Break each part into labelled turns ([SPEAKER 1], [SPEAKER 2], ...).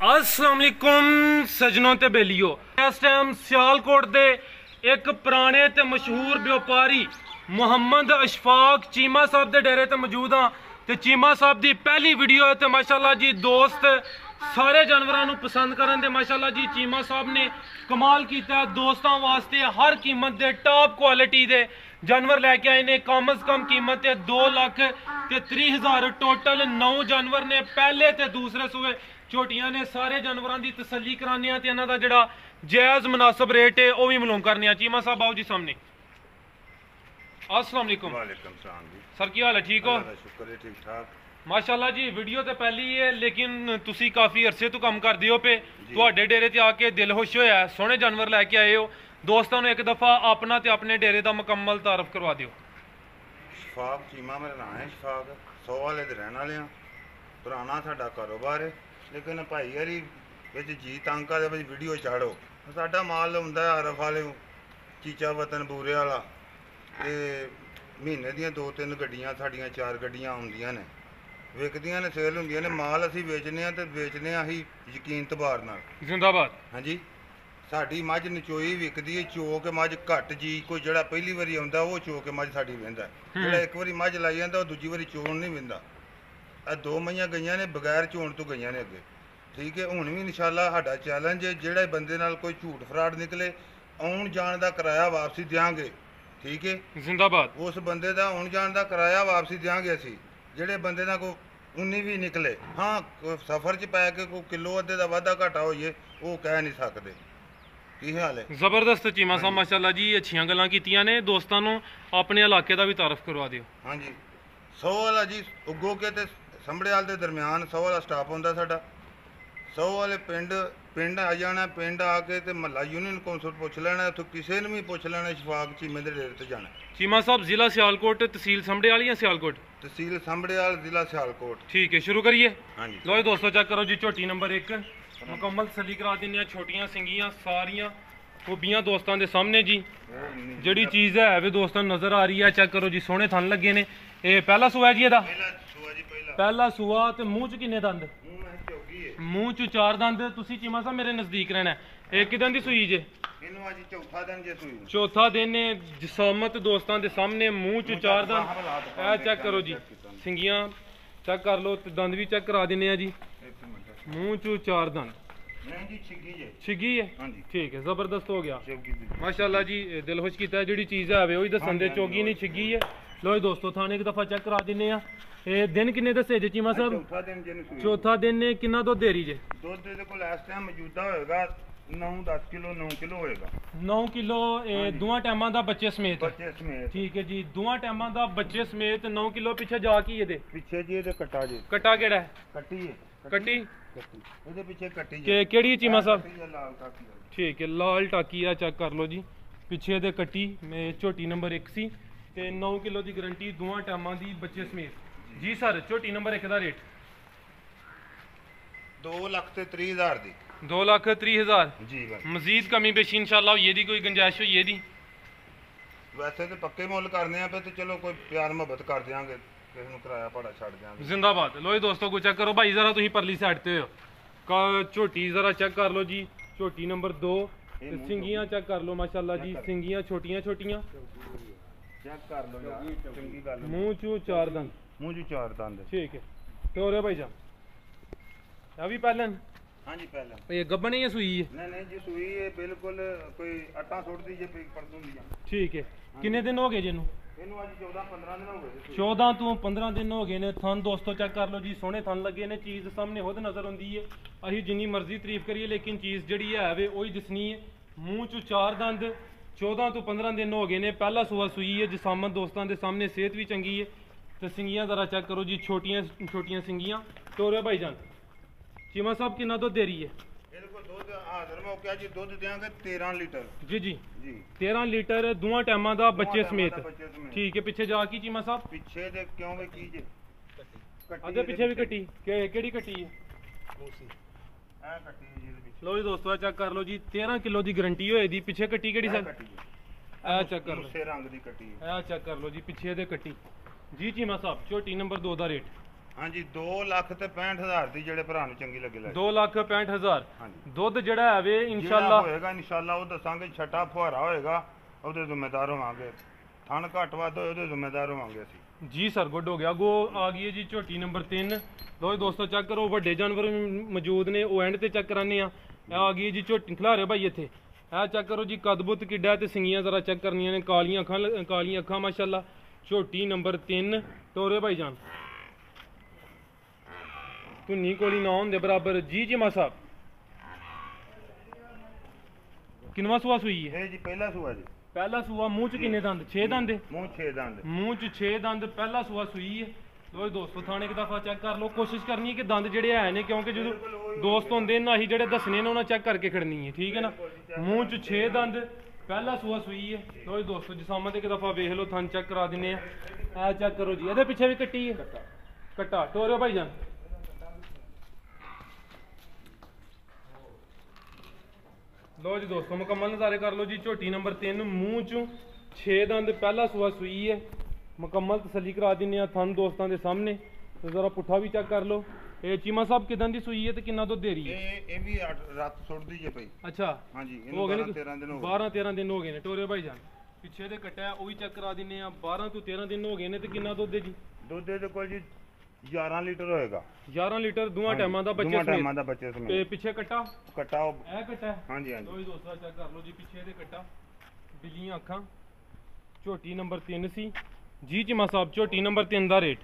[SPEAKER 1] ਅਸਲਾਮ ਅਲੈਕੁਮ ਸਜਣੋ ਤੇ ਬੇਲੀਓ। ਇਸ ਟਾਈਮ ਸਿਆਲਕੋਟ ਦੇ ਇੱਕ ਪੁਰਾਣੇ ਤੇ ਮਸ਼ਹੂਰ ਵਪਾਰੀ ਮੁਹੰਮਦ ਅਸ਼ਫਾਕ ਚੀਮਾ ਸਾਹਿਬ ਦੇ ਡੇਰੇ ਤੇ ਮੌਜੂਦ ਹਾਂ ਤੇ ਚੀਮਾ ਸਾਹਿਬ ਦੀ ਪਹਿਲੀ ਵੀਡੀਓ ਹੈ ਤੇ ਮਾਸ਼ਾਅੱਲਾ ਜੀ ਦੋਸਤ ਸਾਰੇ ਜਾਨਵਰਾਂ ਨੂੰ ਪਸੰਦ ਕਰਨ ਦੇ ਮਾਸ਼ਾਅੱਲਾ ਜੀ ਚੀਮਾ ਸਾਹਿਬ ਨੇ ਕਮਾਲ ਕੀਤਾ ਦੋਸਤਾਂ ਵਾਸਤੇ ਹਰ ਕੀਮਤ ਦੇ ਟਾਪ ਕੁਆਲਿਟੀ ਦੇ ਜਾਨਵਰ ਲੈ ਕੇ ਆਏ ਨੇ। ਕਮ ਅਜ਼ ਕਮ ਕੀਮਤ ਤੇ 2 ਲੱਖ ਤੇ 30000 ਟੋਟਲ 9 ਜਾਨਵਰ ਨੇ ਪਹਿਲੇ ਤੇ ਦੂਸਰੇ ਸੂਏ ਝੋਟੀਆਂ ਨੇ ਸਾਰੇ ਜਾਨਵਰਾਂ ਦੀ ਤਸੱਲੀ ਕਰਾਉਂਦੇ ਆ ਤੇ ਇਹਨਾਂ ਦਾ ਜਿਹੜਾ ਜਾਇਜ਼ ਮੁਨਾਸਬ ਰੇਟ ਹੈ ਉਹ ਵੀ ਮਾਲੂਮ ਕਰਨੇ ਆ। ਚੀਮਾ ਸਾਹਿਬ ਆਓ ਜੀ ਸਾਹਮਣੇ। ਅਸਲਾਮ ਅਲੈਕੁਮ।
[SPEAKER 2] ਵਾਲੇਕਮ ਸਲਾਮ ਜੀ।
[SPEAKER 1] ਸਰ ਕੀ ਹਾਲ ਹੈ? ਠੀਕ ਹੋ?
[SPEAKER 2] ਸ਼ੁਕਰ ਹੈ ਠੀਕ ਠਾਕ।
[SPEAKER 1] ਮਾਸ਼ਾਅੱਲਾ ਜੀ ਵੀਡੀਓ ਤੇ ਪਹਿਲੀ ਹੈ ਲੇਕਿਨ ਤੁਸੀਂ ਕਾਫੀ ਅਰਸੇ ਤੋਂ ਕੰਮ ਕਰਦੇ ਹੋ ਪਏ। ਤੁਹਾਡੇ ਡੇਰੇ ਤੇ ਆ ਕੇ ਦਿਲ ਖੁਸ਼ ਹੋਇਆ। ਸੋਹਣੇ ਜਾਨਵਰ ਲੈ ਕੇ ਆਏ ਹੋ। ਦੋਸਤਾਂ ਨੂੰ ਇੱਕ ਦਫਾ ਆਪਣਾ ਤੇ ਆਪਣੇ ਡੇਰੇ ਦਾ ਮੁਕੰਮਲ ਤਾਰਫ ਕਰਵਾ ਦਿਓ।
[SPEAKER 2] ਸ਼ਫਾਕ ਚੀਮਾ ਮੇਰਾ ਨਾਮ ਹੈ ਸ਼ਫਾਕ। 100 ਵਾਲੇ ਦੇ ਰਹਿਣ ਵਾਲੇ ਆ ਪੁਰਾਣਾ ਸਾਡਾ ਕਾਰੋਬਾਰ ਹੈ। ਲੇਕਿਨ ਭਾਈ ਯਾਰੀ ਵਿੱਚ ਜੀ ਤੰਕਾ ਦੇ ਵਿੱਚ ਵੀਡੀਓ ਚਾੜੋ ਸਾਡਾ ਮਾਲ ਹੁੰਦਾ ਹੈ ਆਰਫ ਵਾਲੇ ਚੀਚਾ ਵਤਨ ਬੂਰੇ ਵਾਲਾ। ਤੇ ਮਹੀਨੇ ਦੀਆਂ ਦੋ ਤਿੰਨ ਗੱਡੀਆਂ ਸਾਡੀਆਂ ਚਾਰ ਗੱਡੀਆਂ ਆਉਂਦੀਆਂ ਨੇ। ਵਿਕਦੀਆਂ ਨੇ ਸੇਲ ਹੁੰਦੀਆਂ ਨੇ ਮਾਲ ਅਸੀਂ ਵੇਚਨੇ ਆ ਤੇ ਵੇਚਨੇ ਆ ਅਸੀਂ ਯਕੀਨ ਤਬਾਰ ਨਾਲ।
[SPEAKER 1] ਜ਼ਿੰਦਾਬਾਦ।
[SPEAKER 2] ਹਾਂਜੀ। ਸਾਡੀ ਮੱਝ ਨਚੋਈ ਵਿਕਦੀ ਹੈ ਚੋ ਕੇ ਮੱਝ ਘੱਟ ਜੀ ਕੋਈ ਜਿਹੜਾ ਪਹਿਲੀ ਵਾਰੀ ਆਉਂਦਾ ਉਹ ਚੋ ਕੇ ਮੱਝ ਸਾਡੀ ਵਹਿੰਦਾ ਜਿਹੜਾ ਇੱਕ ਵਾਰੀ ਮੱਝ ਲਾਈ ਜਾਂਦਾ ਉਹ ਦੂਜੀ ਵਾਰੀ ਚੋਣ ਨਹੀਂ ਵਿੰਦਾ ਇਹ ਦੋ ਮਈਆਂ ਗਈਆਂ ਨੇ ਬਗੈਰ ਚੋਣ ਤੋਂ ਗਈਆਂ ਨੇ ਅੱਗੇ। ਠੀਕ ਹੈ ਹੁਣ ਵੀ ਇਨਸ਼ਾਅੱਲਾ ਸਾਡਾ ਚੈਲੰਜ ਹੈ ਜਿਹੜੇ ਬੰਦੇ ਨਾਲ ਕੋਈ ਝੂਠ ਫਰਾਡ ਨਿਕਲੇ ਆਉਣ ਜਾਣ ਦਾ ਕਿਰਾਇਆ ਵਾਪਸੀ ਦਿਆਂਗੇ। ਠੀਕ ਹੈ?
[SPEAKER 1] ਜ਼ਿੰਦਾਬਾਦ।
[SPEAKER 2] ਉਸ ਬੰਦੇ ਦਾ ਆਉਣ ਜਾਣ ਦਾ ਕਿਰਾਇਆ ਵਾਪਸੀ ਦਿਆਂਗੇ ਅਸੀਂ ਜਿਹੜੇ ਬੰਦੇ ਨਾਲ ਕੋ 19 ਵੀ ਨਿਕਲੇ। ਹਾਂ ਸਫ਼ਰ 'ਚ ਪੈ ਕੇ ਕੋਈ ਕਿਲੋ ਅੱਧੇ ਦਾ ਵਾਧਾ ਘਾਟਾ ਹੋਈਏ ਉਹ ਕਹਿ ਨਹੀਂ ਸਕਦੇ। ਕੀ ਹਾਲ ਹੈ?
[SPEAKER 1] ਜ਼ਬਰਦਸਤ ਚੀਮਾ ਸਾਹਿਬ ਮਾਸ਼ਾਅੱਲਾ ਜੀ ਅੱਛੀਆਂ ਗੱਲਾਂ ਕੀਤੀਆਂ ਨੇ। ਦੋਸਤਾਂ ਨੂੰ ਆਪਣੇ ਇਲਾਕੇ ਦਾ ਵੀ ਤਾਰਫ ਕਰਵਾ ਦਿਓ।
[SPEAKER 2] ਹਾਂਜੀ। 100 ਵਾਲਾ ਜੀ ਉਗੋ ਕੇ ਤੇ ਸੰਭੜਿਆਲ ਦੇ ਦਰਮਿਆਨ 100 ਵਾਲਾ ਸਟਾਫ ਹੁੰਦਾ ਸਾਡਾ। 100 ਵਾਲੇ ਪਿੰਡ ਪਿੰਡ ਆ ਜਾਣਾ ਪਿੰਡ ਆ ਕੇ ਤੇ ਮਹੱਲਾ ਯੂਨੀਅਨ ਕੌਂਸਲ ਪੁੱਛ ਲੈਣਾ ਉੱਥੋਂ ਕਿਸੇ ਨੂੰ ਵੀ ਪੁੱਛ ਲੈਣਾ ਸ਼ਫਾਕ ਚੀਮੇ ਦੇ ਡੇਰੇ ਤੇ ਜਾਣਾ।
[SPEAKER 1] ਚੀਮਾ ਸਾਹਿਬ ਜ਼ਿਲ੍ਹਾ ਸਿਆਲਕੋਟ ਤਹਿਸੀਲ ਸੰਭੜੇ ਵਾਲੀ ਜਾਂ ਸਿਆਲਕੋਟ?
[SPEAKER 2] ਤਹਿਸੀਲ ਸੰਭੜਿਆਲ ਜ਼ਿਲ੍ਹਾ ਸਿਆਲਕੋਟ।
[SPEAKER 1] ਠੀਕ ਹੈ ਸ਼ੁਰੂ ਕਰੀਏ।
[SPEAKER 2] ਹਾਂਜੀ।
[SPEAKER 1] ਲੋ ਦੋਸਤੋ ਚੈੱਕ ਕਰੋ ਜੀ ਝੋਟੀ ਨੰਬਰ 1 ਮੁਕੰਮਲ ਤਸੱਲੀ ਕਰਾ ਦਿੰਦੇ ਆ ਛੋਟੀਆਂ ਸਿੰਗੀਆਂ ਸਾਰੀਆਂ ਖੂਬੀਆਂ ਦੋਸਤਾਂ ਦੇ ਸਾਹਮਣੇ ਜੀ। ਜਿਹੜੀ ਚੀਜ਼ ਹੈ ਵੀ ਦੋਸਤਾਂ ਨੂੰ ਨਜ਼ਰ ਆ ਰਹੀ ਹੈ ਚੈੱਕ ਕਰੋ ਜੀ ਸੋਹਣੇ ਥਣ ਲੱਗੇ ਨੇ। ਇਹ ਪਹਿਲਾ ਸੂਆ ਜੀ ਇਹਦਾ?
[SPEAKER 2] ਪਹਿਲਾ ਸੂਆ
[SPEAKER 1] ਤੇ ਮੂੰਹ ਚ ਕਿੰਨੇ ਦੰਦ? ਮੂੰਹ ਚ ਚਾਰ ਦੰਦ ਤੁਸੀਂ ਚੀਮਾ ਸਾਹਿਬ ਮੇਰੇ ਨਜ਼ਦੀਕ ਰਹਿਣਾ। ਇਹ ਕਿਦਾਂ ਦੀ ਸੂਈ ਜੇ?
[SPEAKER 2] ਇਹਨੂੰ ਅੱਜ ਚੌਥਾ ਦਿਨ ਜੇ ਸੂਈ
[SPEAKER 1] ਚੌਥਾ ਦਿਨ ਨੇ ਜਸਾਮਤ ਦੋਸਤਾਂ ਦੇ ਸਾਹਮਣੇ ਮੂੰਹ ਚ ਚਾਰ ਦੰਦ। ਇਹ ਚੈੱਕ ਕਰੋ ਜੀ। ਸਿੰਗੀਆਂ ਚੈੱਕ ਕਰ ਲਓ ਤੇ ਦੰਦ ਵੀ ਚੈੱਕ ਕਰਾ ਦਿੰਨੇ ਆ ਜੀ। ਮੂੰਹ ਚ ਚਾਰ ਦੰਦ।
[SPEAKER 2] ਛਿੱਗੀ ਜੇ।
[SPEAKER 1] ਛਿੱਗੀ ਹੈ
[SPEAKER 2] ਹਾਂਜੀ।
[SPEAKER 1] ਠੀਕ ਹੈ ਜ਼ਬਰਦਸਤ ਹੋ ਗਿਆ। ਮਾਸ਼ਾਅੱਲਾ ਜੀ ਦਿਲ ਖੁਸ਼ ਕੀਤਾ ਜਿਹੜੀ ਚੀਜ਼ ਆਵੇ ਉਹੀ ਦੱਸਣ ਦੇ ਚੋਗੀ ਨਹੀਂ ਛਿੱਗੀ ਹੈ ਲੋ ਜੀ ਦੋਸਤੋ ਥਾਣੇ ਇੱਕ ਦਫਾ ਚੈੱਕ ਕਰਾ ਦਿੰਨੇ ਆ ਇਹ ਦਿਨ ਕਿੰਨੇ ਦੱਸੇ ਜੀ ਚੀਮਾ ਸਾਹਿਬ?
[SPEAKER 2] ਚੌਥਾ ਦਿਨ ਜਿਹਨੂੰ ਸੂਈ
[SPEAKER 1] ਚੌਥਾ ਦਿਨ ਨੇ ਕਿੰਨਾ ਦੁੱਧ ਦੇ ਰਹੀ ਜੇ?
[SPEAKER 2] ਦੁੱਧ ਇਹਦੇ ਕੋਲ ਇਸ ਟਾਈਮ ਮੌਜੂਦਾ ਹੋਏਗਾ 9-10 ਕਿਲੋ 9 ਕਿਲੋ ਹੋਏਗਾ।
[SPEAKER 1] 9 ਕਿਲੋ ਇਹ ਦੋਵਾਂ ਟਾਈਮਾਂ ਦਾ ਬੱਚੇ ਸਮੇਤ।
[SPEAKER 2] ਬੱਚੇ ਸਮੇਤ।
[SPEAKER 1] ਠੀਕ ਹੈ ਜੀ ਦੋਵਾਂ ਟਾਈਮਾਂ ਦਾ ਬੱਚੇ ਸਮੇਤ 9 ਕਿਲੋ ਪਿੱਛੇ ਜਾ ਕੀ ਇਹਦੇ?
[SPEAKER 2] ਪਿੱਛੇ ਜੀ ਇਹਦੇ ਕਟਾ ਜੀ।
[SPEAKER 1] ਕਟਾ ਕਿਹੜਾ? ਹੈ
[SPEAKER 2] ਕੱਟੀ ਹੈ
[SPEAKER 1] ਕੱਟੀ?
[SPEAKER 2] ਇਹਦੇ ਪਿੱਛੇ ਕੱਟੀ ਜੀ।
[SPEAKER 1] ਕਿ ਕਿਹੜੀ ਚੀਮਾ ਸਾਹਿਬ। ਠੀਕ ਹੈ ਲਾਲ ਟਾਕੀ ਆ ਚੈੱਕ ਕਰ ਲਓ ਜੀ। ਪਿੱਛੇ ਦੇ ਕੱਟੀ ਮੇ ਝੋਟੀ ਨੰਬਰ 1 ਸੀ। ਤੇ 9 ਕਿਲੋ ਦੀ ਗਾਰੰਟੀ ਦੋਵਾਂ ਟਾਈਮਾਂ ਦੀ ਬੱਚੇ ਸਮੇਤ। ਜੀ ਸਰ ਝੋਟੀ ਨੰਬਰ 1 ਦਾ ਰੇਟ?
[SPEAKER 2] ਦੋ ਲੱਖ ਤੇ 30 ਹਜ਼ਾਰ ਦੀ।
[SPEAKER 1] 2 ਲੱਖ 30 ਹਜ਼ਾਰ?
[SPEAKER 2] ਜੀ ਬਸ
[SPEAKER 1] ਮਜ਼ੀਦ ਕਮੀ ਬੇਸ਼ੀ ਇਨਸ਼ਾਅੱਲਾ ਹੋਈ ਇਹਦੀ ਕੋਈ ਗੁੰਜਾਇਸ਼ ਹੋਈ ਇਹਦੀ?
[SPEAKER 2] ਵੈਸੇ ਤੇ ਪੱਕੇ ਮੁੱਲ ਕਰਨੇ ਆ ਫਿਰ ਤੇ ਚਲੋ ਕੋਈ ਪਿਆਰ ਮੁਹੱਬਤ ਕਰ ਦਿਆਂਗੇ ਕਿਸੇ ਨੂੰ ਕਿਰਾਇਆ ਭਾੜਾ ਛੱਡ ਦਿਆਂਗੇ।
[SPEAKER 1] ਜ਼ਿੰਦਾਬਾਦ। ਲੋ ਜੀ ਦੋਸਤੋ ਕੋ ਚੈੱਕ ਕਰੋ ਭਾਈ ਜ਼ਰਾ ਤੁਸੀਂ ਪਰਲੀ ਸਾਈਡ ਤੇ ਹੋ ਝੋਟੀ ਜ਼ਰਾ ਚੈੱਕ ਕਰ ਲਓ ਜੀ ਝੋਟੀ ਨੰਬਰ 2 ਤੇ ਸਿੰਗੀਆਂ ਚੈੱਕ ਕਰ ਲਓ ਮਾਸ਼ਾਅੱਲਾ ਜੀ ਸਿੰਗੀਆਂ ਛੋਟੀਆਂ ਛੋਟੀਆਂ
[SPEAKER 2] ਚੈੱਕ ਕਰ ਲਓ ਯਾਰ ਚੰਗੀ ਗੱਲ
[SPEAKER 1] ਮੂੰਹ ਚੋਂ ਚਾਰ ਦੰਦ।
[SPEAKER 2] ਮੂੰਹ ਜੀ ਚਾਰ ਦੰਦ।
[SPEAKER 1] ਠੀਕ ਹੈ। ਤੇ ਹੋ ਰਿਹਾ ਭਾਈ ਜਾਨ ਆ ਵੀ ਪਹਿਲਾਂ
[SPEAKER 2] ਹਾਂਜੀ ਪਹਿਲਾਂ
[SPEAKER 1] ਇਹ ਗੱਬਣ ਹੀ ਹੈ ਸੂਈ ਹੈ
[SPEAKER 2] ਨਹੀਂ ਨਹੀਂ ਜੀ ਸੂਈ ਇਹ ਬਿਲਕੁਲ ਕੋਈ ਆਟਾ ਸੁੱਟਦੀ ਜੇ ਪਈ ਪਰਸੋਂ ਦੀ ਆ।
[SPEAKER 1] ਠੀਕ ਹੈ। ਕਿੰਨੇ ਦਿਨ ਹੋ ਗਏ ਜੀ ਇਹਨੂੰ?
[SPEAKER 2] ਇਹਨੂੰ ਅੱਜ 14 15 ਦਿਨ ਹੋ ਗਏ ਜੀ
[SPEAKER 1] 14 ਤੋਂ 15 ਦਿਨ ਹੋ ਗਏ ਨੇ। ਥਣ ਦੋਸਤੋ ਚੈੱਕ ਕਰ ਲਓ ਜੀ ਸੋਹਣੇ ਥਣ ਲੱਗੇ ਨੇ। ਚੀਜ਼ ਸਾਹਮਣੇ ਖੁਦ ਨਜ਼ਰ ਆਉਂਦੀ ਹੈ ਅਸੀਂ ਜਿੰਨੀ ਮਰਜ਼ੀ ਤਾਰੀਫ ਕਰੀਏ ਲੇਕਿਨ ਚੀਜ਼ ਜਿਹੜੀ ਹੈ ਵੇ ਉਹੀ ਦਿਸਣੀ ਹੈ ਮੂੰਹ ਚ ਚਾਰ ਦੰਦ। 14 ਤੋਂ 15 ਦਿਨ ਹੋ ਗਏ ਨੇ ਪਹਿਲਾ ਸੂਆ ਸੂਈ ਹੈ ਜਸਾਮਤ ਦੋਸਤਾਂ ਦੇ ਸਾਹਮਣੇ ਸਿਹਤ ਵੀ ਚੰਗੀ ਹੈ। ਤੇ ਸਿੰਗੀਆਂ ਜ਼ਰਾ ਚੈੱਕ ਕਰੋ ਜੀ ਛੋਟੀਆਂ ਛੋਟੀਆਂ ਸਿੰਗੀਆਂ। ਤੋਰੇ ਭਾਈ ਜਾਨ। ਚੀਮਾ ਸਾਹਿਬ ਕਿੰਨਾ ਦੁੱਧ ਦੇ ਰਹੀ ਹੈ?
[SPEAKER 2] ਇਹਦੇ ਕੋਲ ਦੁੱਧ ਹਾਜ਼ਰ ਮੌਕਿਆ ਜੀ ਦੁੱਧ ਦਿਆਂਗੇ 13 ਲੀਟਰ।
[SPEAKER 1] ਜੀ ਜੀ।
[SPEAKER 2] ਜੀ।
[SPEAKER 1] 13 ਲੀਟਰ ਦੋਵਾਂ ਟਾਈਮਾਂ ਦਾ ਬੱਚੇ ਸਮੇਤ। ਠੀਕ ਹੈ ਪਿੱਛੇ ਜਾ ਕੀ ਚੀਮਾ ਸਾਹਿਬ?
[SPEAKER 2] ਪਿੱਛੇ ਦੇ ਕਿਉਂ ਵੇ ਕੀ ਜੇ?
[SPEAKER 1] ਅੱਗੇ ਪਿੱਛੇ ਵੀ ਕੱਟੀ। ਕਿਹੜੀ ਕੱਟੀ ਹੈ?
[SPEAKER 2] ਐ ਕੱਟੀ ਜੀ ਇਹਦੇ ਪਿੱਛੇ
[SPEAKER 1] ਲੋ ਜੀ ਦੋਸਤੋ ਚੈੱਕ ਕਰ ਲਓ ਜੀ। 13 ਕਿਲੋ ਦੀ ਗਾਰੰਟੀ ਹੋਏ ਦੀ। ਪਿੱਛੇ ਕੱਟੀ ਕਿਹੜੀ ਸਰ? ਇਹ ਚੈੱਕ ਕਰ ਲਓ।
[SPEAKER 2] ਉਸੇ ਰੰਗ ਦੀ ਕੱਟੀ
[SPEAKER 1] ਇਹ ਚੈੱਕ ਕਰ ਲਓ ਜੀ ਪਿੱਛੇ ਦੇ ਕੱਟੀ। ਜੀ ਚੀਮਾ ਸਾਹਿਬ ਝੋਟੀ ਨੰਬਰ 2 ਦਾ ਰੇਟ
[SPEAKER 2] ਹਾਂਜੀ 2 ਲੱਖ ਤੇ 65000 ਦੀ ਜਿਹੜੇ ਭਰਾ ਨੂੰ ਚੰਗੀ ਲੱਗੇ ਲੈ
[SPEAKER 1] 2 ਲੱਖ 65000
[SPEAKER 2] ਹਾਂਜੀ।
[SPEAKER 1] ਦੁੱਧ ਜਿਹੜਾ ਹੈ ਵੇ
[SPEAKER 2] ਜਿਹੜਾ
[SPEAKER 1] ਇਨਸ਼ਾਅੱਲਾ
[SPEAKER 2] ਹੋਏਗਾ ਇਨਸ਼ਾਅੱਲਾ ਉਹ ਦੱਸਾਂਗੇ ਛਟਾ ਫੁਹਾਰਾ ਹੋਏਗਾ ਉਹਦੇ ਜ਼ਿੰਮੇਦਾਰ ਹੋਵਾਂਗੇ। ਥਣ ਘੱਟ ਵੱਧ ਹੋਏ ਉਹਦੇ ਜ਼ਿੰਮੇਦਾਰ ਹੋਵਾਂਗੇ ਅਸੀਂ।
[SPEAKER 1] ਜੀ ਸਰ ਗੁੱਡ ਹੋ ਗਿਆ। ਗੋ ਆ ਗਈ ਹੈ ਜੀ ਝੋਟੀ ਨੰਬਰ 3 ਲੋ ਜੀ ਦੋਸਤੋ ਚੈੱਕ ਕਰੋ ਵੱਡੇ ਜਾਨਵਰ ਮੌਜੂਦ ਨੇ ਉਹ ਐਂਡ ਤੇ ਚੈੱਕ ਕਰਾਨੇ ਆ ਆ ਗਈ ਜੀ ਝੋਟੀ ਖਿਲਾਰੇ ਭਾਈ ਇੱਥੇ। ਇਹ ਚੈੱਕ ਕਰੋ ਜੀ ਕਦਬੁੱਤ ਕਿੱਡਾ ਤੇ ਸਿੰਗੀਆਂ ਜ਼ਰਾ ਚੈੱਕ ਕਰਨੀਆਂ ਨੇ ਕਾਲੀਆਂ ਅੱਖਾਂ ਕਾਲੀਆਂ ਅੱਖਾਂ ਮਾਸ਼ਾਅੱਲਾ। ਝੋਟੀ ਨੰਬਰ 3 ਟੋਰੇ ਭਾਈ ਜਾਨ। ਧੁੰਨੀ ਕੋਲੀ ਨਾ ਹੁੰਦੇ ਬਰਾਬਰ। ਜੀ ਜੀ ਮਾ ਸਾਹਿਬ ਕਿੰਨਵਾ ਸੂਆ ਸੂਈ ਹੈ?
[SPEAKER 2] ਇਹ ਜੀ ਪਹਿਲਾ ਸੂਆ ਜੀ।
[SPEAKER 1] ਪਹਿਲਾ ਸੂਆ ਮੂੰਹ ਚ ਕਿੰਨੇ ਦੰਦ? 6 ਦੰਦ?
[SPEAKER 2] ਮੂੰਹ ਛੇ ਦੰਦ।
[SPEAKER 1] ਮੂੰਹ ਚ 6 ਦੰਦ ਪਹਿਲਾ ਸੂਆ ਸੂਈ ਹੈ। ਲੋ ਦੋਸਤੋ ਥਾਣੇ ਇੱਕ ਦਫਾ ਚੈੱਕ ਕਰ ਲਓ। ਕੋਸ਼ਿਸ਼ ਕਰਨੀ ਹੈ ਕਿ ਦੰਦ ਜਿਹੜੇ ਆਏ ਨੇ ਕਿਉਂਕਿ ਜਦੋਂ ਦੋਸਤ ਹੁੰਦੇ ਨੇ ਅਸੀਂ ਜਿਹੜੇ ਦੱਸਣੇ ਨੇ ਉਹਨਾਂ ਚੈੱਕ ਕਰਕੇ ਖੜਨੀ ਹੈ ਠੀਕ ਹੈ ਨਾ? ਮੂੰਹ ਚ 6 ਦੰਦ ਪਹਿਲਾ ਸੂਆ ਸੂਈ ਹੈ। ਲੋ ਦੋਸਤੋ ਜਿਸਾਮਤ ਇੱਕ ਦਫਾ ਵੇਖ ਲਓ ਥਣ ਚੈੱਕ ਕਰਾ ਦਿੰਨੇ ਆ। ਆ ਚੈੱਕ ਕਰੋ ਜੀ। ਇਹਦੇ ਪਿੱਛੇ ਵੀ ਕੱਟੀ ਹੈ। ਕੱਟਾ। ਟੋਰਿਓ ਭਾਈ ਜਾਨ। ਲੋ ਜੀ ਦੋਸਤੋ ਮੁਕੰਮਲ ਨਜ਼ਾਰੇ ਕਰ ਲਓ ਜੀ। ਝੋਟੀ ਨੰਬਰ 3 ਮੂੰਹ ਚੋਂ 6 ਦੰਦ ਪਹਿਲਾ ਸੂਆ ਸੂਈ ਹੈ। ਮੁਕੰਮਲ ਤਸੱਲੀ ਕਰਾ ਦਿੰਨੇ ਆ ਤੁਹਾਨੂੰ ਦੋਸਤਾਂ ਦੇ ਸਾਹਮਣੇ। ਤੇ ਜ਼ਰਾ ਪੁੱਠਾ ਵੀ ਚੈੱਕ ਕਰ ਲਓ। ਇਹ ਚੀਮਾ ਸਾਹਿਬ ਕਿਦਾਂ ਦੀ ਸੂਈ ਹੈ ਤੇ ਕਿੰਨਾ ਦੁੱਧ ਦੇ ਰਹੀ ਹੈ?
[SPEAKER 2] ਇਹ ਇਹ ਵੀ ਅੱਠ- ਰਾਤ ਸੁੱਟਦੀ ਜੇ ਪਈ
[SPEAKER 1] ਅੱਛਾ।
[SPEAKER 2] ਹਾਂਜੀ
[SPEAKER 1] ਹੋ
[SPEAKER 2] ਇਹਨੂੰ
[SPEAKER 1] ਗਏ
[SPEAKER 2] 12
[SPEAKER 1] ਨੇ
[SPEAKER 2] 13 ਦਿਨ ਹੋ ਗਏ।
[SPEAKER 1] 12 13 ਦਿਨ ਹੋ ਗਏ ਨੇ। ਟੋਰੇ ਭਾਈ ਜਾਨ ਪਿੱਛੇ ਦੇ ਕੱਟਿਆ ਉਹ ਵੀ ਚੈੱਕ ਕਰਾ ਦਿੰਨੇ ਆ 12 ਤੋਂ 13 ਦਿਨ ਹੋ ਗਏ ਨੇ ਤੇ ਕਿੰਨਾ ਦੁੱਧ ਹੈ ਜੀ?
[SPEAKER 2] ਦੁੱਧ ਇਹਦੇ ਕੋਲ ਜੀ 11 ਲੀਟਰ ਹੋਏਗਾ।
[SPEAKER 1] 11 ਲੀਟਰ ਦੋਵਾਂ ਟਾਈਮਾਂ ਦਾ ਬੱਚੇ
[SPEAKER 2] ਦੋਵਾਂ ਟਾਈਮਾਂ
[SPEAKER 1] ਸਮੇਤ
[SPEAKER 2] ਦਾ ਬੱਚੇ
[SPEAKER 1] ਤੇ
[SPEAKER 2] ਸਮੇਤ
[SPEAKER 1] ਪਿੱਛੇ ਕੱਟਾ?
[SPEAKER 2] ਕੱਟਾ ਉਹ-
[SPEAKER 1] ਇਹ ਕੱਟਾ? ਹੈ।
[SPEAKER 2] ਹਾਂਜੀ ਹਾਂਜੀ।
[SPEAKER 1] ਲੋ ਜੀ ਦੋਸਤੋ ਚੈੱਕ ਕਰ ਲਓ ਜੀ ਪਿੱਛੇ ਦੇ ਕੱਟਾ। ਬਿੱਲੀਆਂ ਅੱਖਾਂ। ਝੋਟੀ ਨੰਬਰ 3 ਸੀ। ਜੀ ਚਿਮਾ ਸਾਹਿਬ ਝੋਟੀ ਨੰਬਰ 3 ਦਾ ਰੇਟ।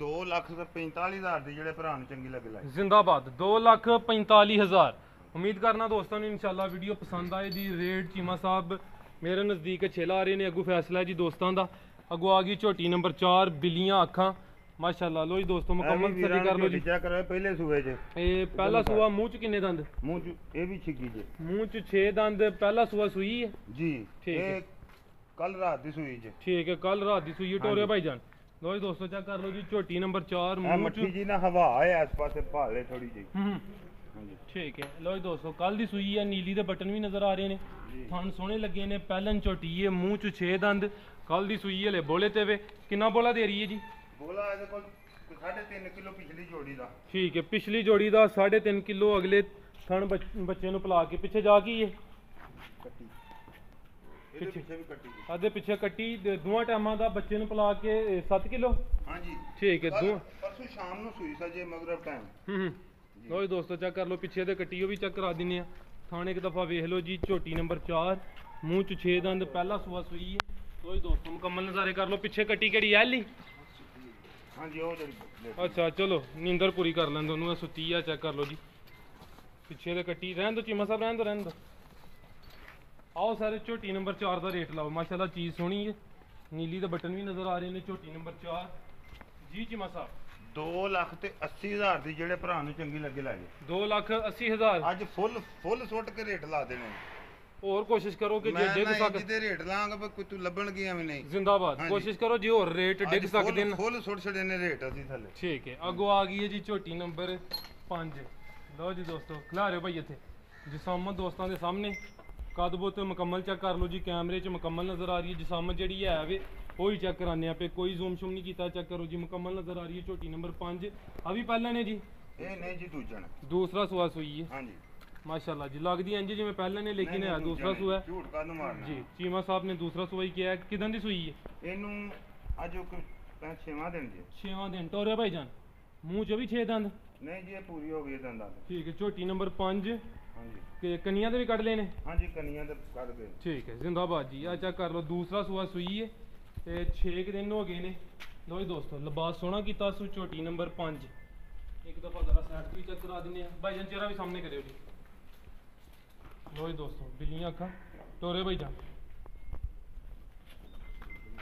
[SPEAKER 2] 2 ਲੱਖ ਤੇ 45000 ਦੀ ਜਿਹੜੇ ਭਰਾ ਨੂੰ ਚੰਗੀ ਲੱਗੇ ਲੈ
[SPEAKER 1] ਜ਼ਿੰਦਾਬਾਦ 2 ਲੱਖ 45 ਹਜ਼ਾਰ। ਉਮੀਦ ਕਰਨਾ ਦੋਸਤਾਂ ਨੂੰ ਇਨਸ਼ਾਅੱਲਾ ਵੀਡੀਓ ਪਸੰਦ ਆਏ ਜੀ ਰੇਟ ਚੀਮਾ ਸਾਹਿਬ ਮੇਰੇ ਨਜ਼ਦੀਕ ਛੇਲਾ ਆ ਰਹੇ ਨੇ ਅੱਗੂ ਫੈਸਲਾ ਜੀ ਦੋਸਤਾਂ ਦਾ। ਅੱਗੂ ਆ ਗਈ ਝੋਟੀ ਨੰਬਰ 4 ਬਿੱਲੀਆਂ ਅੱਖਾਂ। ਮਾਸ਼ਾਅੱਲਾ ਲੋ ਜੀ ਦੋਸਤੋ ਮੁਕੰਮਲ ਤਸੱਲੀ ਕਰ ਲਓ ਜੀ।
[SPEAKER 2] ਚੈੱਕ ਕਰੋ ਪਹਿਲੇ ਸੂਏ 'ਚ।
[SPEAKER 1] ਇਹ ਪਹਿਲਾ ਸੂਆ ਮੂੰਹ ਚ ਕਿੰਨੇ ਦੰਦ?
[SPEAKER 2] ਮੂੰਹ 'ਚ ਇਹ ਵੀ ਛਿੱਕੀ ਜੇ।
[SPEAKER 1] ਮੂੰਹ ਚ 6 ਦੰਦ ਪਹਿਲਾ ਸੂਆ ਸੂਈ ਹੈ?
[SPEAKER 2] ਜੀ
[SPEAKER 1] ਠੀਕ ਹੈ।
[SPEAKER 2] ਕੱਲ ਰਾਤ ਦੀ ਸੂਈ 'ਚ।
[SPEAKER 1] ਠੀਕ ਹੈ ਕੱਲ ਰਾਤ ਦੀ ਸੂਈ ਟੋਰੇ ਭਾਈ ਜਾਨ ਲੋ ਜੀ ਦੋਸਤੋ ਚੈੱਕ ਕਰ ਲਓ ਜੀ ਝੋਟੀ ਨੰਬਰ 4
[SPEAKER 2] ਇਹ
[SPEAKER 1] ਮੂੰਹ
[SPEAKER 2] ਮੱਠੀ ਜੀ ਨਾ ਹਵਾ ਹੈ ਇਸ ਪਾਸੇ ਭਾਲੇ ਥੋੜੀ
[SPEAKER 1] ਹੂੰ
[SPEAKER 2] ਹਾਂਜੀ।
[SPEAKER 1] ਠੀਕ ਹੈ ਲੋ ਜੀ ਦੋਸਤੋ ਕੱਲ ਦੀ ਸੂਈ ਹੈ ਨੀਲੀ ਦੇ ਬਟਨ ਵੀ ਨਜ਼ਰ ਆ ਰਹੇ ਨੇ। ਥਣ ਸੋਹਣੇ ਲੱਗੇ ਨੇ ਪਹਿਲਨ ਝੋਟੀ ਹੈ ਮੂੰਹ ਚ 6 ਦੰਦ। ਕੱਲ ਦੀ ਸੂਈ ਹਲੇ ਬੋਲੇ ਤੇ ਵੇ। ਕਿੰਨਾ ਬੋਲਾ ਦੇ ਰਹੀ ਹੈ ਜੀ?
[SPEAKER 2] ਬੋਲਾ ਇਹਦੇ ਕੋਲ 3.5 ਕਿਲੋ ਪਿਛਲੀ ਜੋੜੀ ਦਾ।
[SPEAKER 1] ਠੀਕ ਹੈ ਪਿਛਲੀ ਜੋੜੀ ਦਾ 3.5 ਕਿਲੋ ਅਗਲੇ ਥਣ ਬੱਚ- ਨੂੰ ਪਿਲਾ ਕੇ ਪਿੱਛੇ ਜਾ ਕੀ ਹੈ?
[SPEAKER 2] ਕੱਟੀ। ਪਿੱਛੇ। ਵੀ ਕੱਟੀ ਜੀ
[SPEAKER 1] ਆਦੇ ਪਿੱਛੇ ਕੱਟੀ ਤੇ ਦੋਵਾਂ ਟਾਈਮਾਂ ਦਾ ਬੱਚੇ ਨੂੰ ਪਿਲਾ ਕੇ 7 ਕਿਲੋ?
[SPEAKER 2] ਹਾਂਜੀ।
[SPEAKER 1] ਠੀਕ ਹੈ ਦੋ
[SPEAKER 2] ਪਰਸੋਂ ਸ਼ਾਮ ਨੂੰ ਸੂਈ ਸਜੇ ਮਗਰਬ ਟਾਈਮ
[SPEAKER 1] ਹੂੰ ਹੂੰ। ਲੋ ਜੀ ਦੋਸਤੋ ਚੈੱਕ ਕਰ ਲਓ ਪਿੱਛੇ ਦੇ ਕੱਟੀ ਉਹ ਵੀ ਚੈੱਕ ਕਰਾ ਦਿੰਨੇ ਆ। ਥਾਣੇ ਇੱਕ ਦਫਾ ਵੇਖ ਲਓ ਜੀ ਝੋਟੀ ਨੰਬਰ 4 ਮੂੰਹ ਚ 6 ਦੰਦ ਪਹਿਲਾ ਸੂਆ ਸੂਈ ਹੈ। ਲੋ ਜੀ ਦੋਸਤੋ ਮੁਕੰਮਲ ਨਜ਼ਾਰੇ ਕਰ ਲਓ ਪਿੱਛੇ ਕੱਟੀ ਕਿਹੜੀ ਐਲੀ?
[SPEAKER 2] ਹਾਂਜੀ ਉਹ ਜਿਹੜੀ
[SPEAKER 1] ਅੱਛਾ ਚਲੋ ਨੀਂਦਰ ਪੂਰੀ ਕਰ ਉਹਨੂੰ ਇਹ ਸੁੱਤੀ ਆ ਚੈੱਕ ਕਰ ਲਓ ਜੀ। ਪਿੱਛੇ ਦੇ ਕੱਟੀ ਰਹਿਣ ਦੋ ਚੀਮਾ ਸਾਹਿਬ ਰਹਿਣ ਦੋ ਰਹਿਣ ਦੋ। ਆਓ ਸਾਰੇ ਝੋਟੀ ਨੰਬਰ 4 ਦਾ ਰੇਟ ਲਾਓ। ਮਾਸ਼ਾਅੱਲਾ ਚੀਜ਼ ਸੋਹਣੀ ਹੈ। ਨੀਲੀ ਦੇ ਬਟਨ ਵੀ ਨਜ਼ਰ ਆ ਰਹੇ ਨੇ ਝੋਟੀ ਨੰਬਰ 4 ਜੀ ਚੀਮਾ ਸਾਹਿਬ।
[SPEAKER 2] 2 ਲੱਖ ਤੇ 80000 ਦੀ ਜਿਹੜੇ ਭਰਾ ਨੂੰ ਚੰਗੀ ਲੱਗੇ ਲੈ ਜੇ
[SPEAKER 1] 2 ਲੱਖ 80 ਹਜ਼ਾਰ।
[SPEAKER 2] ਅੱਜ ਫੁੱਲ ਫੁੱਲ ਸੁੱਟ ਕੇ ਰੇਟ ਲਾ ਦੇਣੇ
[SPEAKER 1] ਹੋਰ ਕੋਸ਼ਿਸ਼ ਕਰੋ ਕਿ ਜੇ ਡਿੱਗ ਸਕ
[SPEAKER 2] ਜਿਹਦੇ ਰੇਟ ਲਾਂਗਾ ਪਰ ਕੋਈ ਤੂੰ ਲੱਭਣ ਗਿਆ ਵੀ ਨਹੀਂ।
[SPEAKER 1] ਜ਼ਿੰਦਾਬਾਦ। ਕੋਸ਼ਿਸ਼ ਕਰੋ ਜੇ ਹੋਰ ਰੇਟ ਡਿੱਗ ਸਕਦੇ ਨੇ।
[SPEAKER 2] ਫੁੱਲ ਸੁੱਟ ਛੜੇ ਨੇ ਰੇਟ ਅਸੀਂ ਥੱਲੇ।
[SPEAKER 1] ਠੀਕ ਹੈ। ਅੱਗੋਂ ਆ ਗਈ ਹੈ ਜੀ ਝੋਟੀ ਨੰਬਰ 5 ਲਓ ਜੀ ਦੋਸਤੋ ਖਿਲਾ ਰਹੇ ਭਾਈ ਇੱਥੇ। ਜਿਸਾਮਤ ਦੋਸਤਾਂ ਦੇ ਸਾਹਮਣੇ। ਕਦਬੁੱਤ ਮੁਕੰਮਲ ਚੈੱਕ ਕਰ ਲਓ ਜੀ ਕੈਮਰੇ 'ਚ ਮੁਕੰਮਲ ਨਜ਼ਰ ਆ ਰਹੀ ਹੈ ਜਿਸਾਮਤ ਜਿਹੜੀ ਹੈ ਵੇ ਉਹ ਹੀ ਚੈੱਕ ਕਰਾਨੇ ਆ ਪੇ ਕੋਈ ਜ਼ੂਮ ਸ਼ੂਮ ਨਹੀਂ ਕੀਤਾ ਚੈੱਕ ਕਰੋ ਜੀ ਮੁਕੰਮਲ ਨਜ਼ਰ ਆ ਰਹੀ ਹੈ ਝੋਟੀ ਨੰਬਰ 5 ਆ ਵੀ ਪਹਿਲਾਂ ਨੇ ਜੀ?
[SPEAKER 2] ਇਹ ਨਹੀਂ ਜੀ ਦੂਜਣ
[SPEAKER 1] ਦੂਸਰਾ ਸੂਆ ਸੂਈ ਹੈ।
[SPEAKER 2] ਹਾਂਜੀ।
[SPEAKER 1] ਮਾਸ਼ਾਅੱਲਾ ਜੀ ਲੱਗਦੀ ਇੰਜ ਜਿਵੇਂ ਪਹਿਲਾਂ ਨੇ ਲੇਕਿਨ ਹੈ
[SPEAKER 2] ਨਹੀਂ,
[SPEAKER 1] ਦੂਸਰਾ ਸੂਆ
[SPEAKER 2] ਨਹੀਂ, ਝੂਠ ਕਾਹਨੂੰ ਮਾਰਨਾ?
[SPEAKER 1] ਜੀ ਚੀਮਾ ਸਾਹਿਬ ਨੇ ਦੂਸਰਾ ਸੂਆ ਹੀ ਕਿਹਾ ਕਿਦਾਂ ਦੀ ਸੂਈ ਹੈ?
[SPEAKER 2] ਇਹਨੂੰ ਅੱਜ ਉਹ ਛੇਵਾਂ ਦਿਨ ਜੀ।
[SPEAKER 1] ਛੇਵਾਂ ਦਿਨ ਟੋਰਿਆ ਭਾਈ ਜਾਨ ਮੂੰਹ 'ਚ ਵੀ 6 ਦੰਦ?
[SPEAKER 2] ਨਹੀਂ ਜੀ ਇਹ ਪੂਰੀ ਹੋ ਗਈ ਦੰਦਾਂ ਦੀ।
[SPEAKER 1] ਠੀਕ ਹੈ ਝੋਟੀ ਨੰਬਰ 5
[SPEAKER 2] ਹਾਂਜੀ।
[SPEAKER 1] ਤੇ ਕੰਨੀਆਂ ਦੇ ਵੀ ਕੱਢ ਲਏ ਨੇ?
[SPEAKER 2] ਹਾਂਜੀ ਕਨੀਆਂ ਤੇ ਕੱਢ ਗਏ
[SPEAKER 1] ਠੀਕ ਹੈ ਜ਼ਿੰਦਾਬਾਦ ਜੀ। ਆ ਚੈੱਕ ਕਰ ਲਓ ਦੂਸਰਾ ਸੂਆ ਸੂਈ ਹੈ ਤੇ 6 ਦਿਨ ਹੋ ਗਏ ਨੇ। ਲੋ ਜੀ ਦੋਸਤੋ ਲਿਬਾਸ ਸੋਹਣਾ ਕੀਤਾ ਸੂ ਝੋਟੀ ਨੰਬਰ 5 ਇੱਕ ਦਫਾ ਜ਼ਰਾ ਸੈਟ ਵੀ ਚੈੱਕ ਕਰਾ ਦਿੰਦੇ ਆ ਭਾਈ ਜਾਨ ਚਿਹਰਾ ਵੀ ਸਾਹਮਣੇ ਕਰਿਓ ਜੀ। ਲੋ ਜੀ ਦੋਸਤੋ ਬਿੱਲੀਆਂ ਅੱਖਾਂ। ਟੋਰੇ ਭਾਈ ਜਾਨ।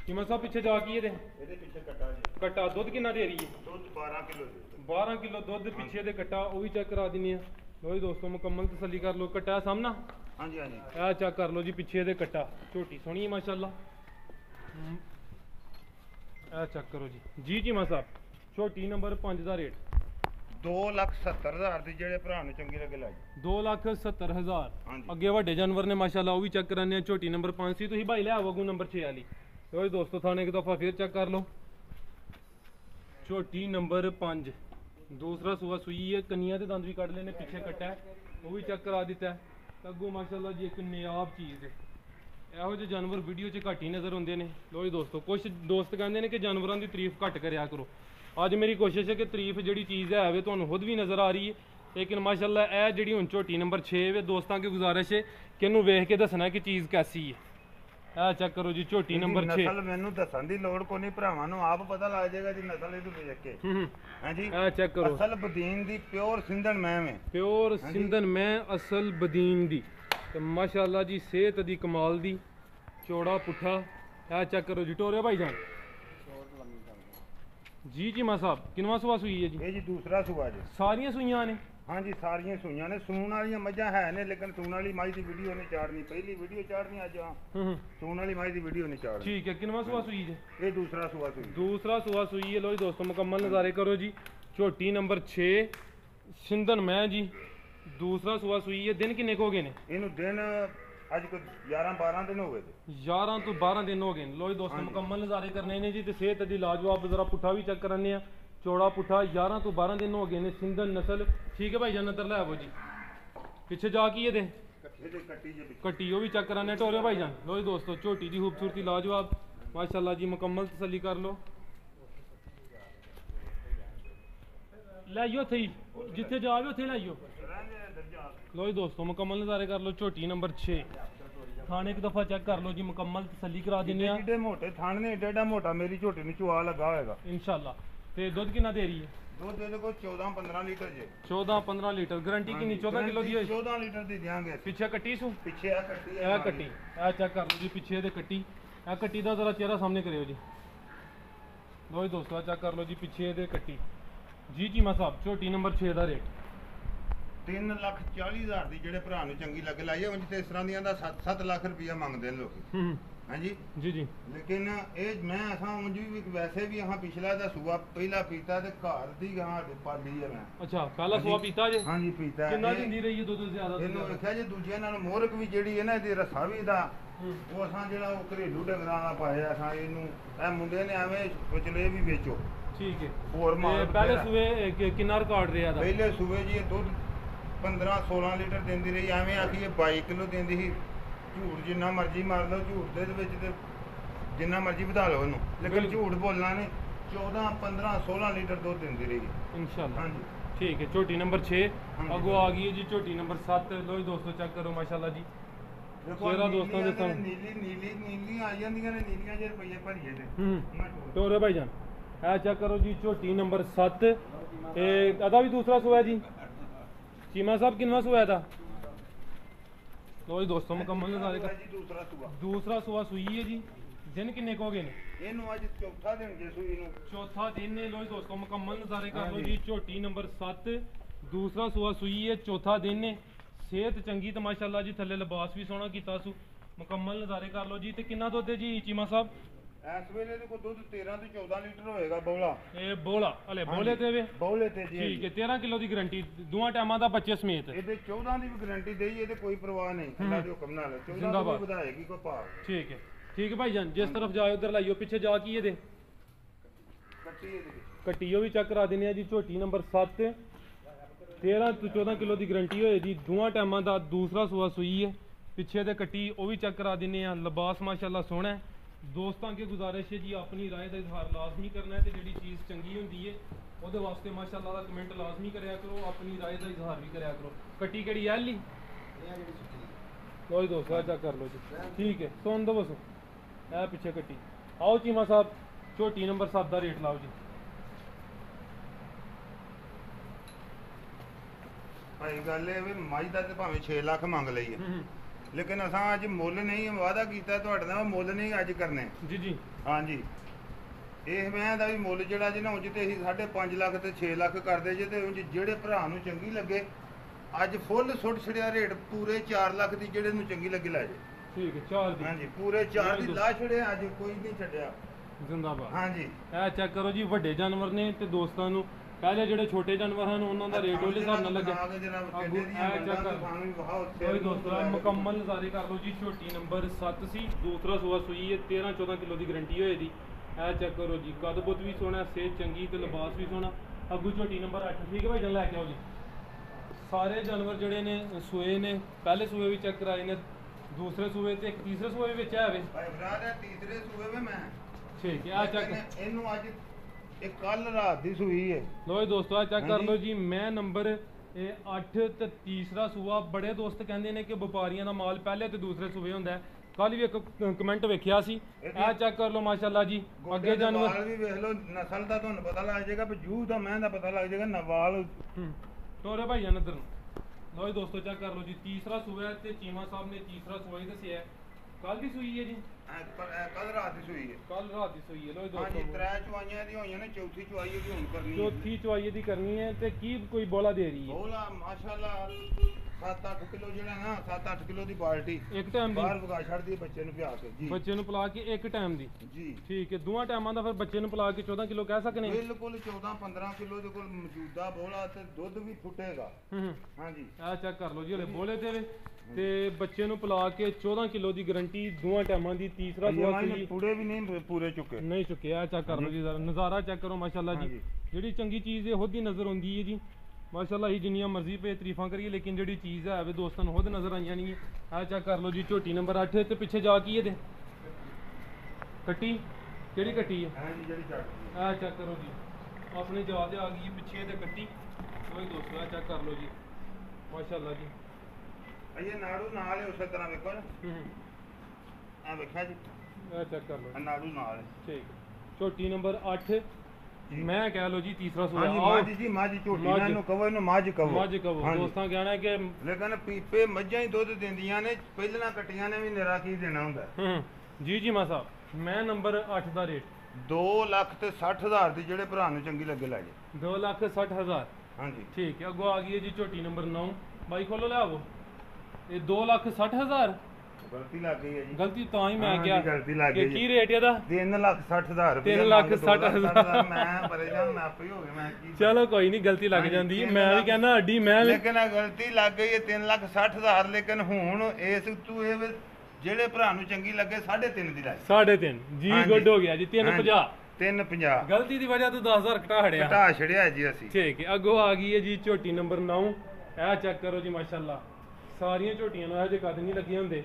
[SPEAKER 1] ਕਿਮਾ ਸਾਹਿਬ ਪਿੱਛੇ ਜਾ ਕੀ ਇਹਦੇ?
[SPEAKER 2] ਇਹਦੇ ਪਿੱਛੇ ਕੱਟਾ ਜੀ।
[SPEAKER 1] ਕੱਟਾ ਦੁੱਧ ਕਿੰਨਾ ਦੇ ਰਹੀ ਹੈ
[SPEAKER 2] ਦੁੱਧ 12 ਕਿਲੋ ਜੀ
[SPEAKER 1] 12 ਕਿਲੋ ਦੁੱਧ ਪਿੱਛੇ ਦੇ ਕੱਟਾ ਉਹ ਵੀ ਚੈੱਕ ਕਰਾ ਦਿੰਨੇ ਆ ਲੋ ਜੀ ਦੋਸਤੋ ਮੁਕੰਮਲ ਤਸੱਲੀ ਕਰ ਲਓ ਕੱਟਾ ਸਾਹਮਣਾ।
[SPEAKER 2] ਹਾਂਜੀ ਹਾਂਜੀ।
[SPEAKER 1] ਇਹ ਚੈੱਕ ਕਰ ਲਓ ਜੀ ਪਿੱਛੇ ਦੇ ਕੱਟਾ। ਝੋਟੀ ਸੋਹਣੀ ਹੈ ਮਾਸ਼ਾਅੱਲਾ। ਇਹ ਚੈੱਕ ਕਰੋ ਜੀ। ਜੀ ਜੀ ਮਾ ਸਾਹਿਬ ਝੋਟੀ ਨੰਬਰ 5 ਦਾ ਰੇਟ।
[SPEAKER 2] 2 ਲੱਖ 70 ਹਜ਼ਾਰ ਦੀ ਜਿਹੜੇ ਭਰਾ ਨੂੰ ਚੰਗੀ ਲੱਗੇ ਲੈ ਜੀ
[SPEAKER 1] 2 ਲੱਖ 70 ਹਜ਼ਾਰ।
[SPEAKER 2] ਹਾਂਜੀ।
[SPEAKER 1] ਅੱਗੇ ਵੱਡੇ ਜਾਨਵਰ ਨੇ ਮਾਸ਼ਾਅੱਲਾ ਉਹ ਵੀ ਚੈੱਕ ਕਰਾਨੇ ਆ। ਝੋਟੀ ਨੰਬਰ 5 ਸੀ ਤੁਸੀਂ ਭਾਈ ਲੈ ਆਵੋ ਅੱਗੋਂ ਨੰਬਰ 6 ਵਾਲੀ। ਲੋ ਜੀ ਦੋਸਤੋ ਥਾਣੇ ਇੱਕ ਦਫਾ ਫੇਰ ਚੈੱਕ ਕਰ ਲਓ। ਝੋਟੀ ਨੰਬਰ 5 ਦੂਸਰਾ ਸੂਆ ਸੂਈ ਹੈ ਕੰਨੀਆਂ ਤੇ ਦੰਦ ਵੀ ਕੱਢ ਲਏ ਨੇ ਪਿੱਛੇ ਕੱਟਾ ਹੈ, ਉਹ ਵੀ ਚੈੱਕ ਕਰਾ ਦਿੱਤਾ ਹੈ। ਤਾਂ ਅੱਗੋਂ ਮਾਸ਼ਾਅੱਲਾ ਜੀ ਇੱਕ ਨਿਆਬ ਚੀਜ਼ ਹੈ। ਇਹੋ ਜਿਹੇ ਜਾਨਵਰ ਵੀਡੀਓ 'ਚ ਘੱਟ ਹੀ ਨਜ਼ਰ ਆਉਂਦੇ ਨੇ। ਲੋ ਜੀ ਦੋਸਤੋ ਕੁਝ ਦੋਸਤ ਕਹਿੰਦੇ ਨੇ ਕਿ ਜਾਨਵਰਾਂ ਦੀ ਤਾਰੀਫ ਘੱਟ ਕਰਿਆ ਕਰੋ। ਅੱਜ ਮੇਰੀ ਕੋਸ਼ਿਸ਼ ਹੈ ਕਿ ਤਾਰੀਫ ਜਿਹੜੀ ਚੀਜ਼ ਹੈ ਆਵੇ ਤੁਹਾਨੂੰ ਖੁਦ ਵੀ ਨਜ਼ਰ ਆ ਰਹੀ ਹੈ। ਲੇਕਿਨ ਮਾਸ਼ਾਅੱਲਾ ਇਹ ਜਿਹੜੀ ਹੁਣ ਝੋਟੀ ਨੰਬਰ 6 ਵੇ ਦੋਸਤਾਂ ਕੀ ਗੁਜ਼ਾਰਿਸ਼ ਹੈ ਕਿ ਇਹਨੂੰ ਵੇਖ ਕੇ ਦੱਸਣਾ ਕਿ ਚੀਜ਼ ਕੈਸੀ ਹੈ। ਇਹ ਚੈੱਕ ਕਰੋ ਜੀ ਝੋਟੀ ਨੰਬਰ 6
[SPEAKER 2] ਨਸਲ ਮੈਨੂੰ ਦੱਸਣ ਦੀ ਲੋੜ ਕੋਈ ਨਹੀਂ ਭਰਾਵਾਂ ਨੂੰ ਆਪ ਪਤਾ ਲੱਗ ਜਾਏਗਾ ਜੀ ਨਸਲ ਇਹਨੂੰ ਵੇਖ ਕੇ ਹਾਂਜੀ
[SPEAKER 1] ਇਹ ਚੈੱਕ ਕਰੋ।
[SPEAKER 2] ਅਸਲ ਬਦੀਨ ਦੀ ਪਿਓਰ ਸਿੰਧਣ ਮੈਂ ਹੈ।
[SPEAKER 1] ਪਿਓਰ ਸਿੰਧਨ ਮੈਂ ਅਸਲ ਬਦੀਨ ਦੀ। ਤੇ ਮਾਸ਼ਾਅੱਲਾ ਜੀ ਸਿਹਤ ਦੀ ਕਮਾਲ ਦੀ। ਚੌੜਾ ਪੁੱਠਾ। ਇਹ ਚੈੱਕ ਕਰੋ ਜੀ ਟੋਰੇ ਭਾਈ ਜਾਨ। ਜੀ ਜੀ ਮਾ ਸਾਹਿਬ ਕਿਨਵਾ ਸੁਆ ਸੂਈ ਹੈ ਜੀ?
[SPEAKER 2] ਇਹ ਜੀ ਦੂਸਰਾ ਸੂਆ ਜੀ।
[SPEAKER 1] ਸਾਰੀਆਂ ਸੂਈਆਂ ਨੇ?
[SPEAKER 2] ਹਾਂਜੀ ਸਾਰੀਆਂ ਸੂਈਆਂ ਨੇ। ਸੂਣ ਵਾਲੀਆਂ ਮੱਝਾਂ ਹੈ ਨੇ ਲੇਕਿਨ ਸੂਣ ਵਾਲੀ ਮੱਝ ਦੀ ਵੀਡੀਓ ਨਹੀਂ ਚਾੜਨੀ। ਪਹਿਲੀ ਵੀਡੀਓ ਚਾੜਨੀ ਅੱਜ ਆ।
[SPEAKER 1] ਹੂੰ ਹੂੰ।
[SPEAKER 2] ਸੂਣ ਵਾਲੀ ਮੱਝ ਦੀ ਵੀਡੀਓ ਨਹੀਂ ਚਾੜਨੀ।
[SPEAKER 1] ਠੀਕ ਹੈ ਕਿਨਵਾ ਸੁਆ ਸੂਈ ਜੀ?
[SPEAKER 2] ਇਹ ਦੂਸਰਾ ਸੂਆ ਸੂਈ।
[SPEAKER 1] ਦੂਸਰਾ ਸੁਆ ਸੂਈ ਹੈ। ਲੋ ਜੀ ਦੋਸਤੋ ਮੁਕੰਮਲ ਨਜ਼ਾਰੇ ਕਰੋ ਜੀ। ਝੋਟੀ ਨੰਬਰ 6 ਸਿੰਧਨ ਮੈਂ ਜੀ। ਦੂਸਰਾ ਸੁਆ ਸੂਈ ਹੈ। ਦਿਨ ਕਿੰਨੇ ਹੋ ਗਏ ਨੇ?
[SPEAKER 2] ਇਹਨੂੰ ਦਿਨ ਅੱਜ ਕੋ 11 12 ਦਿਨ ਹੋ ਗਏ ਤੇ
[SPEAKER 1] 11 ਤੋਂ 12 ਦਿਨ ਹੋ ਗਏ ਲੋ ਜੀ ਦੋਸਤੋ ਮੁਕੰਮਲ ਨਜ਼ਾਰੇ ਕਰਨੇ ਨੇ ਜੀ ਤੇ ਸਿਹਤ ਦੀ ਲਾਜਵਾਬ ਜ਼ਰਾ ਪੁੱਠਾ ਵੀ ਚੈੱਕ ਕਰਨੇ ਆ ਚੌੜਾ ਪੁੱਠਾ 11 ਤੋਂ 12 ਦਿਨ ਹੋ ਗਏ ਨੇ ਸਿੰਧਨ ਨਸਲ। ਠੀਕ ਹੈ ਭਾਈ ਜਾਨ ਅੰਦਰ ਲੈ ਆਵੋ ਜੀ। ਪਿੱਛੇ ਜਾ ਕੀ ਇਹਦੇ?
[SPEAKER 2] ਕੱਟੀ ਜੇ ਵਿੱਚ
[SPEAKER 1] ਕੱਟੀ ਉਹ ਵੀ ਚੈੱਕ ਕਰਾਨੇ ਟੋਰੇ ਭਾਈ ਜਾਨ। ਲੋ ਜੀ ਦੋਸਤੋ ਝੋਟੀ ਦੀ ਖੂਬਸੂਰਤੀ ਲਾਜਵਾਬ। ਮਾਸ਼ਾਅੱਲਾ ਜੀ ਮੁਕੰਮਲ ਤਸੱਲੀ ਕਰ ਲਓ। ਲੈ ਆਇਓ ਹੀ। ਜਿੱਥੇ ਜਾਵੇ ਉੱਥੇ ਲੈ ਆਇਓ ਲੋ ਜੀ ਦੋਸਤੋ ਮੁਕੰਮਲ ਨਜ਼ਾਰੇ ਕਰ ਲਓ ਝੋਟੀ ਨੰਬਰ 6 ਥਾਣੇ ਇੱਕ ਦਫਾ ਚੈੱਕ ਕਰ ਲਓ ਜੀ ਮੁਕੰਮਲ ਤਸੱਲੀ ਕਰਾ ਦਿੰਨੇ ਆ।
[SPEAKER 2] ਜਿਹੜੇ ਮੋਟੇ ਥਣ ਨੇ ਏਡਾ ਮੋਟਾ ਮੇਰੀ ਝੋਟੀ ਨੂੰ ਚੁਆ ਲੱਗਾ ਹੋਏਗਾ।
[SPEAKER 1] ਇਨਸ਼ਾਅੱਲਾ। ਤੇ ਦੁੱਧ ਕਿੰਨਾ ਦੇ ਰਹੀ ਹੈ?
[SPEAKER 2] ਦੁੱਧ ਇਹਦੇ ਕੋਲ 14 15 ਲੀਟਰ ਜੇ।
[SPEAKER 1] 14 15 ਲੀਟਰ। ਗਾਰੰਟੀ ਕਿੰਨੀ? 14 ਕਿਲੋ ਦੀ ਹੋਈ?
[SPEAKER 2] 14 ਲੀਟਰ ਦੀ ਦਿਆਂਗੇ।
[SPEAKER 1] ਪਿੱਛੇ ਕੱਟੀ ਸੂ?
[SPEAKER 2] ਪਿੱਛੇ ਆ ਕੱਟੀ ਆ
[SPEAKER 1] ਕੱਟੀ। ਇਹ ਚੈੱਕ ਕਰ ਲਓ ਜੀ ਪਿੱਛੇ ਇਹਦੇ ਕੱਟੀ। ਇਹ ਕੱਟੀ ਦਾ ਜ਼ਰਾ ਚਿਹਰਾ ਸਾਹਮਣੇ ਕਰਿਓ ਜੀ। ਲੋ ਜੀ ਦੋਸਤੋ ਚੈੱਕ ਕਰ ਲਓ ਜੀ ਪਿੱਛੇ ਇਹਦੇ ਕੱਟੀ। ਜੀ ਜੀ ਮਾ ਸਾਹਿਬ ਝੋਟੀ ਨੰਬਰ 6 ਦਾ ਰੇਟ।
[SPEAKER 2] 3 ਲੱਖ 40 ਹਜ਼ਾਰ ਦੀ ਜਿਹੜੇ ਭਰਾ ਨੂੰ ਚੰਗੀ ਲੱਗ ਲਾਈ ਹੈ ਉਂਝ ਤੇ ਇਸ ਤਰ੍ਹਾਂ ਦੀਆਂ ਦਾ 7 ਲੱਖ ਰੁਪਇਆ ਮੰਗਦੇ ਨੇ ਲੋਕੀ।
[SPEAKER 1] ਹੂੰ। ਹੂੰ,
[SPEAKER 2] ਹਾਂਜੀ?
[SPEAKER 1] ਜੀ ਜੀ।
[SPEAKER 2] ਲੇਕਿਨ ਇਹ ਮੈਂ ਅਸਾਂ ਉਂਝ ਵੀ ਵੈਸੇ ਵੀ ਆਹਾਂ ਪਿਛਲਾ ਦਾ ਸੂਆ ਪਹਿਲਾ ਪੀਤਾ ਤੇ ਘਰ ਦੀ ਗਾਂ ਦੇ ਪਾਲੀ ਹੈ ਮੈਂ।
[SPEAKER 1] ਅੱਛਾ ਪਹਿਲਾ ਸੂਆ ਪੀਤਾ ਜੇ?
[SPEAKER 2] ਹਾਂਜੀ ਪੀਤਾ
[SPEAKER 1] ਕਿੰਨਾ
[SPEAKER 2] ਇਹ-
[SPEAKER 1] ਦਿੰਦੀ ਰਹੀ ਹੈ ਦੁੱਧ ਜ਼ਿਆਦਾ ਤੋਂ
[SPEAKER 2] ਇਹਨੂੰ? ਵੇਖਿਆ ਜੇ ਦੂਜਿਆਂ ਨਾਲ ਮੋਹਰਕ ਵੀ ਜਿਹੜੀ ਹੈ ਨਾ ਇਹਦੀ ਰਸਾ ਵੀ ਦਾ। ਉਹ ਅਸਾਂ ਜਿਹੜਾ ਉਹ ਘਰੇਲੂ ਡੰਗਰਾਂ ਦਾ ਪਾਇਆ ਅਸਾਂ ਇਹਨੂੰ। ਇਹ ਮੁੰਡੇ ਨੇ ਐਵੇਂ ਵਿਚਲੇ ਵੀ ਵੇਚੋ।
[SPEAKER 1] ਠੀਕ ਹੈ।
[SPEAKER 2] ਹੋਰ
[SPEAKER 1] ਤੇ
[SPEAKER 2] ਮਾਲ
[SPEAKER 1] ਪਹਿਲੇ। ਸੂਏ ਕਿੰਨਾ ਰਿਕਾਰਡ ਰਿਹਾ ਦਾ
[SPEAKER 2] ਪਹਿਲੇ ਸੂਏ ਜੀ ਦੁੱਧ 15 16 ਲੀਟਰ ਦਿੰਦੀ ਰਹੀ ਐਵੇਂ ਆਖੀਏ 22 ਕਿਲੋ ਦਿੰਦੀ ਸੀ। ਝੂਠ ਜਿੰਨਾ ਮਰਜ਼ੀ ਮਾਰ ਲਓ ਝੂਠ ਦੇ ਵਿੱਚ ਤੇ ਜਿੰਨਾ ਮਰਜ਼ੀ ਵਧਾ ਲਓ ਇਹਨੂੰ ਲੇਕਿਨ। ਝੂਠ ਬੋਲਣਾ ਨਹੀਂ। 14 15 16 ਲੀਟਰ ਦੁੱਧ ਦਿੰਦੀ ਰਹੀ
[SPEAKER 1] ਇਨਸ਼ਾਅੱਲਾ।
[SPEAKER 2] ਹਾਂਜੀ।
[SPEAKER 1] ਠੀਕ ਹੈ ਝੋਟੀ ਨੰਬਰ 6
[SPEAKER 2] ਹਾਂਜੀ।
[SPEAKER 1] ਅੱਗੋਂ ਆ ਗਈ ਹੈ ਜੀ ਝੋਟੀ ਨੰਬਰ 7 ਲੋ ਜੀ ਦੋਸਤੋ ਚੈੱਕ ਕਰੋ ਮਾਸ਼ਾਅੱਲਾ ਜੀ। ਚਿਹਰਾ ਦੋਸਤਾਂ ਦੇ ਸਾਹਮਣੇ।
[SPEAKER 2] ਨੀਲੀ ਨੀਲੀ ਨੀਲੀਆਂ ਆ ਜਾਂਦੀਆਂ ਨੇ ਨੀਲੀਆਂ ਜੇ ਰੁਪਈਏ ਭਰੀਏ ਤੇ
[SPEAKER 1] ਹੂੰ। ਟੋਰੇ ਭਾਈ ਜਾਨ ਇਹ ਚੈੱਕ ਕਰੋ ਜੀ ਝੋਟੀ ਨੰਬਰ 7 ਇਹ ਅਦਾ ਵੀ ਦੂਸਰਾ ਸੂਆ ਜੀ। ਚੀਮਾ ਸਾਹਿਬ ਕਿੰਨਾ ਸੂਆ ਇਹਦਾ? ਲੋ ਜੀ ਦੋਸਤੋ ਮੁਕੰਮਲ ਨਜ਼ਾਰੇ
[SPEAKER 2] ਜੀ ਦੂਸਰਾ ਸੂਆ।
[SPEAKER 1] ਦੂਸਰਾ ਸੂਆ ਸੂਈ ਹੈ ਜੀ। ਦਿਨ ਕਿੰਨੇ ਕੁ ਗਏ ਨੇ?
[SPEAKER 2] ਇਹਨੂੰ ਅੱਜ ਚੌਥਾ ਦਿਨ ਜੇ ਸੂਈ ਨੂੰ।
[SPEAKER 1] ਚੌਥਾ ਦਿਨ ਨੇ ਲੋ ਜੀ ਦੋਸਤੋ ਮੁਕੰਮਲ ਨਜ਼ਾਰੇ ਕਰ
[SPEAKER 2] ਹਾਂਜੀ।
[SPEAKER 1] ਜੀ। ਝੋਟੀ ਨੰਬਰ 7 ਦੂਸਰਾ ਸੂਆ ਸੂਈ ਹੈ ਚੌਥਾ ਦਿਨ ਨੇ। ਸਿਹਤ ਚੰਗੀ ਤੇ ਮਾਸ਼ਾਅੱਲਾ ਜੀ ਥੱਲੇ ਲਿਬਾਸ ਵੀ ਸੋਹਣਾ ਕੀਤਾ ਸੂ। ਮੁਕੰਮਲ ਨਜ਼ਾਰੇ ਕਰ ਲਓ ਜੀ। ਤੇ ਕਿੰਨਾ ਦੁੱਧ ਹੈ ਜੀ ਚੀਮਾ ਸਾਹਿਬ?
[SPEAKER 2] ਇਸ ਵੇਲੇ ਦੇ ਕੋਲ ਦੁੱਧ 13 ਤੋਂ 14 ਲੀਟਰ ਹੋਏਗਾ ਬੌਲਾ।
[SPEAKER 1] ਇਹ ਬੋਲਾ ਹਲੇ ਬੋਲੇ ਤੇ ਵੇ?
[SPEAKER 2] ਬੌਲੇ ਤੇ ਜੀ
[SPEAKER 1] ਠੀਕ ਹੈ 13 ਕਿਲੋ ਦੀ ਗਾਰੰਟੀ ਦੋਵਾਂ ਟਾਈਮਾਂ ਦਾ ਬੱਚੇ ਸਮੇਤ।
[SPEAKER 2] ਇਹਦੇ 14 ਦੀ ਵੀ ਗਾਰੰਟੀ ਦੇਈ ਇਹਦੇ ਕੋਈ ਪਰਵਾਹ ਨਹੀਂ। ਅੱਲਾ ਦੇ ਹੁਕਮ ਨਾਲ। 14 ਤੋਂ। ਵੀ ਵਧਾਏਗੀ ਕੋਈ ਭਾਅ
[SPEAKER 1] ਠੀਕ ਹੈ। ਠੀਕ ਹੈ ਭਾਈ ਜਾਨ ਜਿਸ ਤਰਫ ਜਾਏ ਉਧਰ ਲਾਈਓ ਪਿੱਛੇ ਜਾ ਕੀ ਇਹਦੇ?
[SPEAKER 2] ਕੱਟੀ ਇਹਦੇ।
[SPEAKER 1] ਕੱਟੀਓ ਵੀ ਚੈੱਕ ਕਰਾ ਦਿੰਦੇ ਆ ਜੀ ਝੋਟੀ ਨੰਬਰ 7 13 ਤੋਂ 14 ਕਿਲੋ ਦੀ ਗਾਰੰਟੀ ਹੋਏ ਜੀ ਦੋਵਾਂ ਟਾਈਮਾਂ ਦਾ ਦੂਸਰਾ ਸੂਆ ਸੂਈ ਹੈ। ਪਿੱਛੇ ਦੇ ਕੱਟੀ ਉਹ ਵੀ ਚੈੱਕ ਕਰਾ ਦਿੰਦੇ ਆ ਲਿਬਾਸ ਮਾਸ਼ਾਅੱਲਾ ਸੋਹਣਾ ਹੈ। ਦੋਸਤਾਂ ਅੱਗੇ ਗੁਜ਼ਾਰਿਸ਼ ਹੈ ਜੀ ਆਪਣੀ رائے ਦਾ ਇਜ਼ਹਾਰ ਲਾਜ਼ਮੀ ਕਰਨਾ ਹੈ ਤੇ ਜਿਹੜੀ ਚੀਜ਼ ਚੰਗੀ ਹੁੰਦੀ ਹੈ ਉਹਦੇ ਵਾਸਤੇ ਮਾਸ਼ਾਅੱਲਾ ਦਾ ਕਮੈਂਟ ਲਾਜ਼ਮੀ ਕਰਿਆ ਕਰੋ ਆਪਣੀ رائے ਦਾ ਇਜ਼ਹਾਰ ਵੀ ਕਰਿਆ ਕਰੋ ਕੱਟੀ ਕਿਹੜੀ ਐ ਲਈ ਲੋ ਜੀ ਦੋਸਤੋ ਚੈੱਕ ਕਰ ਲਓ ਜੀ ਠੀਕ ਹੈ ਸੁਣ ਦੋ ਬਸ ਇਹ ਪਿੱਛੇ ਕੱਟੀ ਆਓ ਚੀਮਾ ਸਾਹਿਬ ਝੋਟੀ ਨੰਬਰ 7 ਦਾ ਰੇਟ ਲਾਓ ਜੀ
[SPEAKER 2] ਭਾਈ ਗੱਲ ਇਹ ਵੀ ਮੱਝ ਦਾ ਤੇ ਭਾਵੇਂ 6 ਲੱਖ ਮੰਗ ਲਈ ਹੈ ਲੇਕਿਨ ਅਸਾਂ ਅੱਜ ਮੁੱਲ ਨਹੀਂ ਵਾਅਦਾ ਕੀਤਾ ਤੁਹਾਡੇ ਨਾਲ ਮੁੱਲ ਨਹੀਂ ਅੱਜ ਕਰਨੇ।
[SPEAKER 1] ਜੀ ਜੀ।
[SPEAKER 2] ਹਾਂਜੀ। ਇਹ ਮੈਂ ਦਾ ਵੀ ਮੁੱਲ ਜਿਹੜਾ ਜੀ ਨਾ ਉਂਝ ਤੇ ਅਸੀਂ 5.5 ਲੱਖ ਤੇ 6 ਲੱਖ ਕਰਦੇ ਜੇ ਤੇ ਉਂਝ ਜਿਹੜੇ ਭਰਾ ਨੂੰ ਚੰਗੀ ਲੱਗੇ ਅੱਜ ਫੁੱਲ ਸੁੱਟ ਛੜਿਆ ਰੇਟ ਪੂਰੇ 4 ਲੱਖ ਦੀ ਜਿਹੜੇ ਨੂੰ ਚੰਗੀ ਲੱਗੇ ਲੈ ਜੇ।
[SPEAKER 1] ਠੀਕ ਹੈ ਚਾਰ ਦੀ।
[SPEAKER 2] ਹਾਂਜੀ ਪੂਰੇ 4 ਦੀ ਲਾ ਛੜਿਆ ਅੱਜ ਕੋਈ ਨਹੀਂ ਛੱਡਿਆ।
[SPEAKER 1] ਜ਼ਿੰਦਾਬਾਦ।
[SPEAKER 2] ਹਾਂਜੀ।
[SPEAKER 1] ਇਹ ਚੈੱਕ ਕਰੋ ਜੀ ਵੱਡੇ ਜਾਨਵਰ ਨੇ ਤੇ ਦੋਸਤਾਂ ਨੂੰ ਪਹਿਲੇ ਜਿਹੜੇ ਛੋਟੇ ਜਾਨਵਰ ਹਨ ਉਹਨਾਂ ਦਾ ਰੇਟ ਉਹਦੇ ਹਿਸਾਬ ਨਾਲ ਲੱਗਿਆ ਇਹ ਚੈੱਕ ਕਰ। ਕੋਈ ਦੋਸਤੋ ਮੁਕੰਮਲ ਨਜ਼ਾਰੇ ਕਰ ਲਓ ਜੀ ਛੋਟੀ ਨੰਬਰ 7 ਸੀ ਦੂਸਰਾ ਸੂਆ ਸੂਈ ਹੈ 13 14 ਕਿਲੋ ਦੀ ਗਾਰੰਟੀ ਹੋਏ ਦੀ ਇਹ ਚੈੱਕ ਕਰੋ ਜੀ ਕੱਦ ਬੁੱਧ ਵੀ ਸੋਹਣਾ ਸਿਹਤ ਚੰਗੀ ਤੇ ਲਿਬਾਸ ਵੀ ਸੋਹਣਾ। ਅੱਗੂ ਝੋਟੀ ਨੰਬਰ 8 ਠੀਕ ਹੈ ਭਾਈ ਜਾਨ ਲੈ ਕੇ ਆਓ ਜੀ। ਸਾਰੇ ਜਾਨਵਰ ਜਿਹੜੇ ਨੇ ਸੂਏ ਨੇ ਪਹਿਲੇ ਸੂਏ ਵੀ ਚੈੱਕ ਕਰਾਏ ਨੇ ਦੂਸਰੇ ਸੂਏ ਤੇ ਇੱਕ ਤੀਸਰੇ ਸੂਏ ਵਿੱਚ ਆਇਆ ਵੇ।
[SPEAKER 2] ਭਾਈ ਫਰਾਦ ਹੈ ਤੀਸਰੇ ਸੂਏ ਵਿੱਚ ਮੈਂ।
[SPEAKER 1] ਠੀਕ ਹੈ ਆ ਚੈੱਕ।
[SPEAKER 2] ਇਹਨੂੰ ਅੱਜ ਇਹ ਕੱਲ ਰਾਤ ਦੀ ਸੂਈ ਹੈ
[SPEAKER 1] ਲੋ ਜੀ ਦੋਸਤੋ ਚੈੱਕ ਕਰ। ਲਓ ਜੀ ਮੈਂ ਨੰਬਰ ਇਹ 8 ਤੇ ਤੀਸਰਾ ਸੂਆ। ਬੜੇ ਦੋਸਤ ਕਹਿੰਦੇ ਨੇ ਕਿ ਵਪਾਰੀਆਂ ਦਾ ਮਾਲ ਪਹਿਲੇ ਤੇ ਦੂਸਰੇ ਸੂਏ ਹੁੰਦਾ ਹੈ। ਕੱਲ ਵੀ ਇੱਕ ਕਮੈਂਟ ਵੇਖਿਆ ਸੀ। ਆ ਚੈੱਕ ਕਰ ਲਓ ਮਾਸ਼ਾਅੱਲਾ ਜੀ। ਅੱਗੇ ਜਾਨਵਰ
[SPEAKER 2] ਵਾਲ ਵੀ ਵੇਖ ਲਓ ਨਸਲ ਦਾ ਤੁਹਾਨੂੰ ਪਤਾ ਲੱਗ ਜਾਏਗਾ ਵੀ ਜੂਹ ਦਾ ਮੈਂ ਦਾ ਪਤਾ ਲੱਗ ਜਾਏਗਾ ਨਵਾਲ
[SPEAKER 1] ਤੋਰੇ ਭਾਈ ਜਾਨ ਇੱਧਰ ਲੋ ਜੀ ਦੋਸਤੋ ਚੈੱਕ ਕਰ ਲਓ ਜੀ ਤੀਸਰਾ ਸੂਆ ਤੇ ਚੀਮਾ ਸਾਹਿਬ ਨੇ ਤੀਸਰਾ ਸੂਆ ਹੀ ਦੱਸਿਆ ਕੱਲ ਦੀ ਸੂਈ ਹੈ ਜੀ।
[SPEAKER 2] ਕੱਲ ਰਾਤ ਦੀ ਸੂਈ ਹੈ।
[SPEAKER 1] ਕੱਲ ਰਾਤ ਦੀ ਸੂਈ ਹੈ ਲੋ ਜੀ
[SPEAKER 2] ਹਾਂਜੀ
[SPEAKER 1] ਦੋਸਤੋ
[SPEAKER 2] ਤਰੇ ਚੁਆਈਆਂ ਦੀ ਹੋਈਆਂ ਨੇ ਚੌਥੀ ਚੁਆਈ ਇਹਦੀ ਹੁਣ ਕਰਨੀ ਹੈ।
[SPEAKER 1] ਚੌਥੀ ਚੁਆਈ ਦੀ ਕਰਨੀ ਹੈ ਤੇ ਕੀ ਕੋਈ ਬੋਲਾ ਦੇ ਰਹੀ ਹੈ?
[SPEAKER 2] ਬੋਲਾ ਮਾਸ਼ਾਅੱਲਾ। 7-8 ਕਿਲੋ ਜਿਹੜਾ ਨਾ 7-8 ਕਿਲੋ ਦੀ ਬਾਲਟੀ
[SPEAKER 1] ਇੱਕ ਟਾਈਮ
[SPEAKER 2] ਬਾਹਰ
[SPEAKER 1] ਦੀ
[SPEAKER 2] ਵਗਾ ਛੱਡਦੀ ਬੱਚੇ ਨੂੰ ਪਿਆ ਕੇ ਜੀ।
[SPEAKER 1] ਬੱਚੇ ਨੂੰ ਪਿਲਾ ਕੇ ਇੱਕ ਟਾਈਮ ਦੀ।
[SPEAKER 2] ਜੀ।
[SPEAKER 1] ਠੀਕ ਹੈ ਦੋਵਾਂ ਟਾਈਮਾਂ ਦਾ ਫਿਰ ਬੱਚੇ ਨੂੰ ਪਿਲਾ ਕੇ 14 ਕਿਲੋ ਕਹਿ ਸਕਨੇ।
[SPEAKER 2] ਬਿਲਕੁਲ 14-15 ਕਿਲੋ ਦੇ ਕੋਲ ਮੌਜੂਦਾ ਬੋਲਾ ਤੇ ਦੁੱਧ ਵੀ ਫੁੱਟੇਗਾ।
[SPEAKER 1] ਹੂੰ
[SPEAKER 2] ਹਾਂਜੀ।
[SPEAKER 1] ਆ ਚੈੱਕ ਕਰ ਲਓ ਜੀ ਹਲੇ ਬੋਲੇ ਤੇ ਤੇ ਬੱਚੇ ਨੂੰ ਪਿਲਾ ਕੇ 14 ਕਿਲੋ ਦੀ ਗਾਰੰਟੀ ਦੋਵਾਂ ਟਾਈਮਾਂ ਦੀ ਤੀਸਰਾ
[SPEAKER 2] ਮਾਈ
[SPEAKER 1] ਸੀ
[SPEAKER 2] ਪੂਰੇ ਵੀ ਨਹੀਂ ਪੂਰੇ ਚੁੱਕੇ।
[SPEAKER 1] ਨਹੀਂ ਚੁੱਕਿਆ ਚੈੱਕ ਕਰ ਲਓ ਜੀ ਜ਼ਰਾ ਨਜ਼ਾਰਾ ਚੈੱਕ ਕਰੋ ਮਾਸ਼ਾਅੱਲਾ ਜੀ। ਜਿਹੜੀ ਚੰਗੀ ਚੀਜ਼ ਇਹ ਖੁਦ ਹੀ ਨਜ਼ਰ ਆਉਂਦੀ ਹੈ ਜੀ। ਮਾਸ਼ਾਅੱਲਾ ਹੀ ਜਿੰਨੀਆਂ ਮਰਜ਼ੀ ਪੇ ਤਾਰੀਫਾਂ ਕਰੀਏ ਲੇਕਿਨ ਜਿਹੜੀ ਚੀਜ਼ ਹੈ ਵੇ ਦੋਸਤਾਂ ਨੂੰ ਖੁਦ ਨਜ਼ਰ ਆਈਆਂ ਨਹੀਂ ਆ ਚੈੱਕ ਕਰ ਲਓ ਜੀ ਝੋਟੀ ਨੰਬਰ 8 ਤੇ ਪਿੱਛੇ ਜਾ ਕੀ ਇਹਦੇ? ਕੱਟੀ? ਕਿਹੜੀ ਕੱਟੀ ਹੈ?
[SPEAKER 2] ਹਾਂਜੀ ਜਿਹੜੀ ਚੱਕ
[SPEAKER 1] ਆ ਚੈੱਕ ਕਰੋ ਜੀ। ਆਪਣੇ ਜਵਾਬ ਆ ਗਈ ਪਿੱਛੇ ਤੇ ਕੱਟੀ। ਕੋਈ ਦੋਸਤੋ ਆ ਚੈੱਕ ਕਰ ਲਓ ਜੀ। ਮਾਸ਼ਾਅੱਲਾ ਜੀ।
[SPEAKER 2] ਇਹ ਨਾੜੂ ਨਾਲ ਹੈ ਉਸੇ ਤਰ੍ਹਾਂ ਵੇਖੋ ਨਾ
[SPEAKER 1] ਹੂੰ ਹੂੰ।
[SPEAKER 2] ਆ ਵੇਖਿਆ ਜੀ?
[SPEAKER 1] ਆ ਚੈੱਕ ਕਰ ਲਓ
[SPEAKER 2] ਨਾੜੂ ਨਾਲ ਹੈ।
[SPEAKER 1] ਠੀਕ। ਝੋਟੀ ਨੰਬਰ 8 ਮੈਂ ਕਹਿ ਲਓ ਜੀ ਤੀਸਰਾ ਸੂਆ
[SPEAKER 2] ਹਾਂਜੀ
[SPEAKER 1] ਆਓ।
[SPEAKER 2] ਮੱਝ ਜੀ ਮੱਝ ਝੋਟੀ
[SPEAKER 1] ਮੱਝ।
[SPEAKER 2] ਨਾ ਕਹੋ ਇਹਨੂੰ ਮੱਝ ਕਹੋ।
[SPEAKER 1] ਮੱਝ ਕਹੋ।
[SPEAKER 2] ਹਾਂਜੀ।
[SPEAKER 1] ਦੋਸਤਾਂ ਕਹਿਣਾ ਹੈ ਕਿ
[SPEAKER 2] ਲੇਕਿਨ ਪੀਪੇ ਮੱਝਾਂ ਹੀ ਦੁੱਧ ਦਿੰਦੀਆਂ ਨੇ ਪਹਿਲਾਂ ਕੱਟੀਆਂ ਨੇ ਵੀ ਨਿਰਾ ਕੀ ਦੇਣਾ ਹੁੰਦਾ?
[SPEAKER 1] ਹੂੰ ਜੀ ਜੀ ਮਾ ਸਾਹਿਬ ਮੈਂ ਨੰਬਰ 8 ਦਾ ਰੇਟ।
[SPEAKER 2] 2 ਲੱਖ ਤੇ 60 ਹਜ਼ਾਰ ਦੀ ਜਿਹੜੇ ਭਰਾ ਨੂੰ ਚੰਗੀ ਲੱਗੇ ਲੈ ਜੇ
[SPEAKER 1] 2 ਲੱਖ 60 ਹਜ਼ਾਰ।
[SPEAKER 2] ਹਾਂਜੀ।
[SPEAKER 1] ਠੀਕ ਹੈ ਅੱਗੋਂ ਆ ਗਈ ਹੈ ਜੀ ਝੋਟੀ ਨੰਬਰ 9 ਬਾਈ ਖੋਲੋ ਲਿਆਵੋ ਇਹ 2 ਲੱਖ 60 ਹਜ਼ਾਰ
[SPEAKER 2] ਗਲਤੀ ਲੱਗ ਗਈ ਹੈ ਜੀ।
[SPEAKER 1] ਗਲਤੀ ਤਾਂ ਹੀ ਮੈਂ
[SPEAKER 2] ਹਾਂ ਜੀ,
[SPEAKER 1] ਕਿਹਾ
[SPEAKER 2] ਗਲਤੀ ਲੱਗ
[SPEAKER 1] ਕਿ
[SPEAKER 2] ਗਈ
[SPEAKER 1] ਕੀ
[SPEAKER 2] ਜੀ।
[SPEAKER 1] ਰੇਟ ਇਹਦਾ
[SPEAKER 2] 3 ਲੱਖ 60 ਹਜ਼ਾਰ ਰੁਪਏ
[SPEAKER 1] ਤਿੰਨ ਲੱਖ ਸੱਠ ਹਜ਼ਾਰ।
[SPEAKER 2] ਮੈਂ ਪਰੇਸ਼ਾਨ ਮੈਂ ਆਪੇ ਹੀ ਹੋ ਗਿਆ ਮੈਂ ਕੀ
[SPEAKER 1] ਚਲੋ ਕੋਈ ਨਹੀਂ ਗਲਤੀ ਲੱਗ
[SPEAKER 2] ਹਾਂਜੀ,
[SPEAKER 1] ਜਾਂਦੀ ਹੈ।
[SPEAKER 2] ਤਿੰਨ
[SPEAKER 1] ਮੈਂ ਵੀ
[SPEAKER 2] ਲੱਖ-
[SPEAKER 1] ਕਹਿੰਦਾ ਅੱਡੀ ਮੈਂ ਵੀ
[SPEAKER 2] ਲੇਕਿਨ ਇਹ ਗਲਤੀ ਲੱਗ ਗਈ ਹੈ 3 ਲੱਖ 60 ਹਜ਼ਾਰ ਲੇਕਿਨ ਹੁਣ ਇਸ ਤੂੰ ਇਹ ਵੀ ਜਿਹੜੇ ਭਰਾ ਨੂੰ ਚੰਗੀ ਲੱਗੇ 3.5 ਦੀ ਲਾਈ।
[SPEAKER 1] 3.5 ਜੀ
[SPEAKER 2] ਹਾਂਜੀ।
[SPEAKER 1] ਗੁੱਡ ਹੋ ਗਿਆ ਜੀ 350
[SPEAKER 2] 350
[SPEAKER 1] ਗਲਤੀ ਦੀ ਵਜ੍ਹਾ ਤੋਂ 10000 ਘਟਾ ਹੜਿਆ।
[SPEAKER 2] ਘਟਾ ਛੜਿਆ ਜੀ ਅਸੀਂ।
[SPEAKER 1] ਠੀਕ ਹੈ ਅੱਗੋਂ ਆ ਗਈ ਹੈ ਜੀ ਝੋਟੀ ਨੰਬਰ 9 ਇਹ ਚੈੱਕ ਕਰੋ ਜੀ ਮਾਸ਼ਾਅੱਲਾ। ਸਾਰੀਆਂ ਝੋਟੀਆਂ ਨੂੰ ਇਹੋ ਜਿਹੇ ਕੱਦ ਨਹੀਂ ਲੱਗੇ ਹੁੰਦੇ।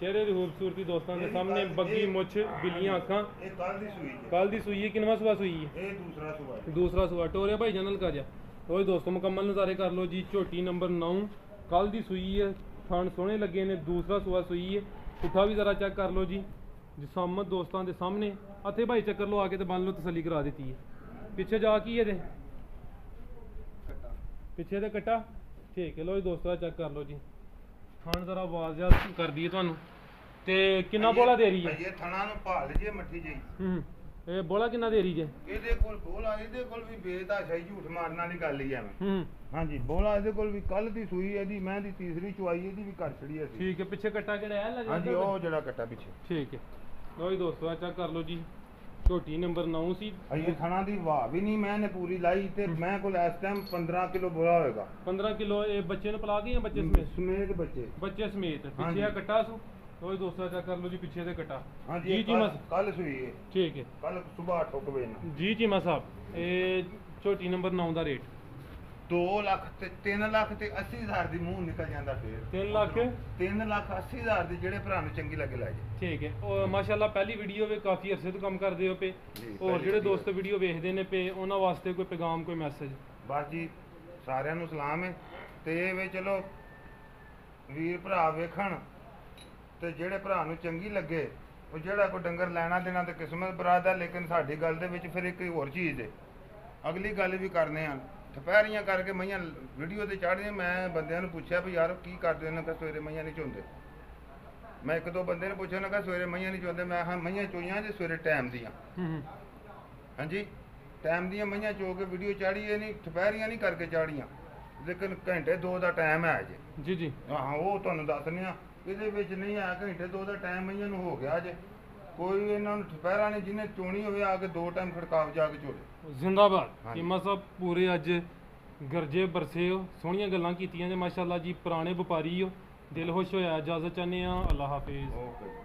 [SPEAKER 1] ਚਿਹਰੇ ਦੀ ਖੂਬਸੂਰਤੀ ਦੋਸਤਾਂ ਦੇ ਸਾਹਮਣੇ ਬੱਗੀ ਮੁੱਛ ਬਿੱਲੀਆਂ ਅੱਖਾਂ।
[SPEAKER 2] ਇਹ ਕੱਲ ਦੀ ਸੂਈ ਹੈ।
[SPEAKER 1] ਕੱਲ ਦੀ ਸੂਈ ਹੈ ਕਿੰਨਵਾਂ ਸੂਆ ਸੂਈ ਹੈ?
[SPEAKER 2] ਇਹ ਦੂਸਰਾ ਸੂਆ ਹੈ।
[SPEAKER 1] ਦੂਸਰਾ ਸੂਆ। ਟੋਰਿਆ ਭਾਈ ਜਨਲ ਕਾ ਜਾ ਰੋਜ਼ ਦੋਸਤੋ ਮੁਕੰਮਲ ਨਜ਼ਾਰੇ ਕਰ ਲਓ ਜੀ ਝੋਟੀ ਨੰਬਰ 9 ਕੱਲ ਦੀ ਸੂਈ ਹੈ ਥਣ ਸੋਹਣੇ ਲੱਗੇ ਨੇ ਦੂਸਰਾ ਸੂਆ ਸੂਈ ਹੈ। ਪੁੱਠਾ ਵੀ ਜ਼ਰਾ ਚੈੱਕ ਕਰ ਲਓ ਜੀ। ਜਸਾਮਤ ਦੋਸਤਾਂ ਦੇ ਸਾਹਮਣੇ। ਅਤੇ ਭਾਈ ਚੱਕਰ ਲਓ ਆ ਕੇ ਤੇ ਬੰਨ ਲਓ ਤਸੱਲੀ ਕਰਾ ਦਿੱਤੀ ਹੈ। ਪਿੱਛੇ ਜਾ ਕੀ ਇਹਦੇ? ਪਿੱਛੇ ਤੇ ਕੱਟਾ। ਠੀਕ ਹੈ ਲੋ ਜੀ ਦੋਸਤੋ ਚੈੱਕ ਕਰ ਲਓ ਜੀ। ਥਣ ਜ਼ਰਾ ਆਵਾਜ਼ ਜਾ ਕਰ ਦਈਏ ਤੁਹਾਨੂੰ। ਤੇ ਕਿੰਨਾ ਬੋਲਾ ਦੇ ਰਹੀ ਹੈ?
[SPEAKER 2] ਇਹ ਥਣਾ ਨੂੰ ਭਾਲ ਜੇ ਮੱਠੀ ਜਈ
[SPEAKER 1] ਹੂੰ ਇਹ ਬੋਲਾ ਕਿੰਨਾ ਦੇ ਰਹੀ ਜੇ?
[SPEAKER 2] ਇਹਦੇ ਕੋਲ ਬੋਲਾ ਇਹਦੇ ਕੋਲ ਵੀ ਬੇਦਾਸ਼ਾ ਹੀ ਝੂਠ ਮਾਰਨ ਵਾਲੀ ਗੱਲ ਹੀ ਐਵੇਂ
[SPEAKER 1] ਹੂੰ।
[SPEAKER 2] ਹਾਂਜੀ ਬੋਲਾ ਇਹਦੇ ਕੋਲ ਵੀ ਕੱਲ ਦੀ ਸੂਈ ਇਹਦੀ ਮੈਂ ਦੀ ਤੀਸਰੀ ਚੁਆਈ ਇਹਦੀ ਵੀ ਕਰ ਛੜੀ ਅਸੀਂ।
[SPEAKER 1] ਠੀਕ ਹੈ ਪਿੱਛੇ ਕੱਟਾ ਕਿਹੜਾ ਹੈ? ਲੱਗਾ
[SPEAKER 2] ਹਾਂਜੀ ਉਹ ਜਿਹੜਾ ਕੱਟਾ ਪਿੱਛੇ।
[SPEAKER 1] ਠੀਕ ਹੈ। ਲੋ ਜੀ ਦੋਸਤੋ ਆ ਚੈੱਕ ਕਰ ਲਓ ਜੀ। ਝੋਟੀ ਨੰਬਰ 9 ਸੀ।
[SPEAKER 2] ਅਜੇ ਥਣਾ ਦੀ ਵਾਹ ਵੀ ਨਹੀਂ ਮੈਂ ਨੇ ਪੂਰੀ ਲਾਈ ਤੇ ਮੈਂ ਕੋਲ ਇਸ ਟਾਈਮ 15 ਕਿਲੋ ਬੋਲਾ ਹੋਏਗਾ।
[SPEAKER 1] 15 ਕਿਲੋ ਇਹ ਬੱਚੇ ਨੂੰ ਪਲਾ ਗਏ ਬੱਚੇ ਸਮੇਤ?
[SPEAKER 2] ਸਮੇਤ ਬੱਚੇ।
[SPEAKER 1] ਬੱਚੇ ਸਮੇਤ। ਪਿੱਛੇ ਆ ਕੱਟਾ ਸੂ। ਜੀ ਦੋਸਤੋ ਚੈੱਕ ਕਰ ਲਓ ਜੀ ਪਿੱਛੇ ਦੇ ਕੱਟਾ। ਜੀ ਜੀ ਮਸ
[SPEAKER 2] ਕੱਲ ਸੂਈ ਹੈ
[SPEAKER 1] ਠੀਕ ਹੈ।
[SPEAKER 2] ਕੱਲ ਸਵੇਰ 8 ਵਜੇ ਨਾਲ
[SPEAKER 1] ਜੀ ਜੀ ਮਾ ਸਾਹਿਬ ਇਹ ਝੋਟੀ ਨੰਬਰ 9 ਦਾ ਰੇਟ।
[SPEAKER 2] 2 ਲੱਖ ਤੇ 3 ਲੱਖ ਤੇ 80 ਹਜ਼ਾਰ ਦੀ ਮੂੰਹ ਨਿਕਲ ਜਾਂਦਾ ਫੇਰ।
[SPEAKER 1] 3 ਲੱਖ?
[SPEAKER 2] 3 ਲੱਖ 80 ਹਜ਼ਾਰ ਦੀ ਜਿਹੜੇ ਭਰਾ ਨੂੰ ਚੰਗੀ ਲੱਗੇ ਲੈ ਜੇ
[SPEAKER 1] ਠੀਕ ਹੈ। ਉਹ ਮਾਸ਼ਾਅੱਲਾ ਪਹਿਲੀ ਵੀਡੀਓ ਵੀ ਕਾਫੀ ਅਰਸੇ ਤੋਂ ਕੰਮ ਕਰਦੇ ਹੋ
[SPEAKER 2] ਜੀ,
[SPEAKER 1] ਹੋਰ ਜਿਹੜੇ। ਦੋਸਤ ਵੀਡੀਓ ਵੇਖਦੇ ਨੇ ਪਏ ਉਹਨਾਂ ਵਾਸਤੇ ਕੋਈ ਪੈਗਾਮ ਕੋਈ ਮੈਸੇਜ
[SPEAKER 2] ਬਸ ਜੀ ਸਾਰਿਆਂ ਨੂੰ ਸਲਾਮ ਹੈ। ਤੇ ਇਹ ਵੀ ਚਲੋ ਵੀਰ ਭਰਾ ਵੇਖਣ ਤੇ ਜਿਹੜੇ ਭਰਾ ਨੂੰ ਚੰਗੀ ਲੱਗੇ ਉਹ ਜਿਹੜਾ ਕੋਈ ਡੰਗਰ ਲੈਣਾ ਦੇਣਾ ਤੇ ਕਿਸਮਤ ਬਰਾਦ ਹੈ ਲੇਕਿਨ ਸਾਡੀ ਗੱਲ ਦੇ ਵਿੱਚ ਫਿਰ ਇੱਕ ਹੋਰ ਚੀਜ਼ ਹੈ। ਅਗਲੀ ਗੱਲ ਵੀ ਕਰਨੇ ਆ। ਠਪਹਿਰੀਆਂ ਕਰਕੇ ਮਈਆਂ ਵੀਡੀਓ ਤੇ ਚੜ੍ਹਦੀਆਂ ਮੈਂ ਬੰਦਿਆਂ ਨੂੰ ਪੁੱਛਿਆ ਵੀ ਯਾਰ ਕੀ ਕਰਦੇ ਨੇ ਕਿ ਸਵੇਰੇ ਮਈਆਂ ਨਹੀਂ ਚੋਂਦੇ। ਮੈਂ ਇੱਕ ਦੋ ਬੰਦੇ ਨੇ ਪੁੱਛਿਆ ਨਾ ਕਿ ਸਵੇਰੇ ਮਈਆਂ ਨਹੀਂ ਚੋਂਦੇ ਮੈਂ ਹਾਂ ਮਈਆਂ ਚੋਈਆਂ ਜੇ ਸਵੇਰੇ ਟਾਈਮ ਦੀਆਂ। ਹਾਂਜੀ? ਟਾਈਮ ਦੀਆਂ ਮਈਆਂ ਚੋ ਕੇ ਵੀਡੀਓ ਚਾੜੀ ਇਹ ਨਹੀਂ ਦੁਪਹਿਰੀਆਂ ਨਹੀਂ ਕਰਕੇ ਚਾੜੀਆਂ ਲੇਕਿਨ ਘੰਟੇ ਦੋ ਦਾ ਟਾਈਮ ਹੈ ਅਜੇ।
[SPEAKER 1] ਜੀ ਜੀ।
[SPEAKER 2] ਹਾਂ ਉਹ ਤੁਹਾਨੂੰ ਦੱਸਨੇ ਆ ਇਹਦੇ ਵਿੱਚ ਨਹੀਂ ਆ ਘੰਟੇ ਦੋ ਦਾ ਟਾਈਮ ਮਈਆਂ ਨੂੰ ਹੋ ਗਿਆ ਅਜੇ। ਕੋਈ ਇਹਨਾਂ ਨੂੰ ਦੁਪਹਿਰਾਂ ਨੇ ਜਿਹਨੇ ਚੋਣੀ ਹੋਵੇ ਆ ਕੇ ਦੋ ਟਾਈਮ ਖੜਕਾਵ ਜਾ ਕੇ ਚੋਲੇ
[SPEAKER 1] ਜ਼ਿੰਦਾਬਾਦ। ਕੀਮਾ ਸਾਹਿਬ ਪੂਰੇ ਅੱਜ ਗਰਜੇ ਬਰਸੇ ਹੋ ਸੋਹਣੀਆਂ ਗੱਲਾਂ ਕੀਤੀਆਂ ਨੇ ਮਾਸ਼ਾਅੱਲਾ ਜੀ ਪੁਰਾਣੇ ਵਪਾਰੀ ਹੋ। ਦਿਲ ਖੁਸ਼ ਹੋਇਆ ਇਜਾਜ਼ਤ ਚਾਹੁੰਦੇ ਆ ਅੱਲਾ ਹਾਫਿਜ਼।
[SPEAKER 2] ਓਕੇ।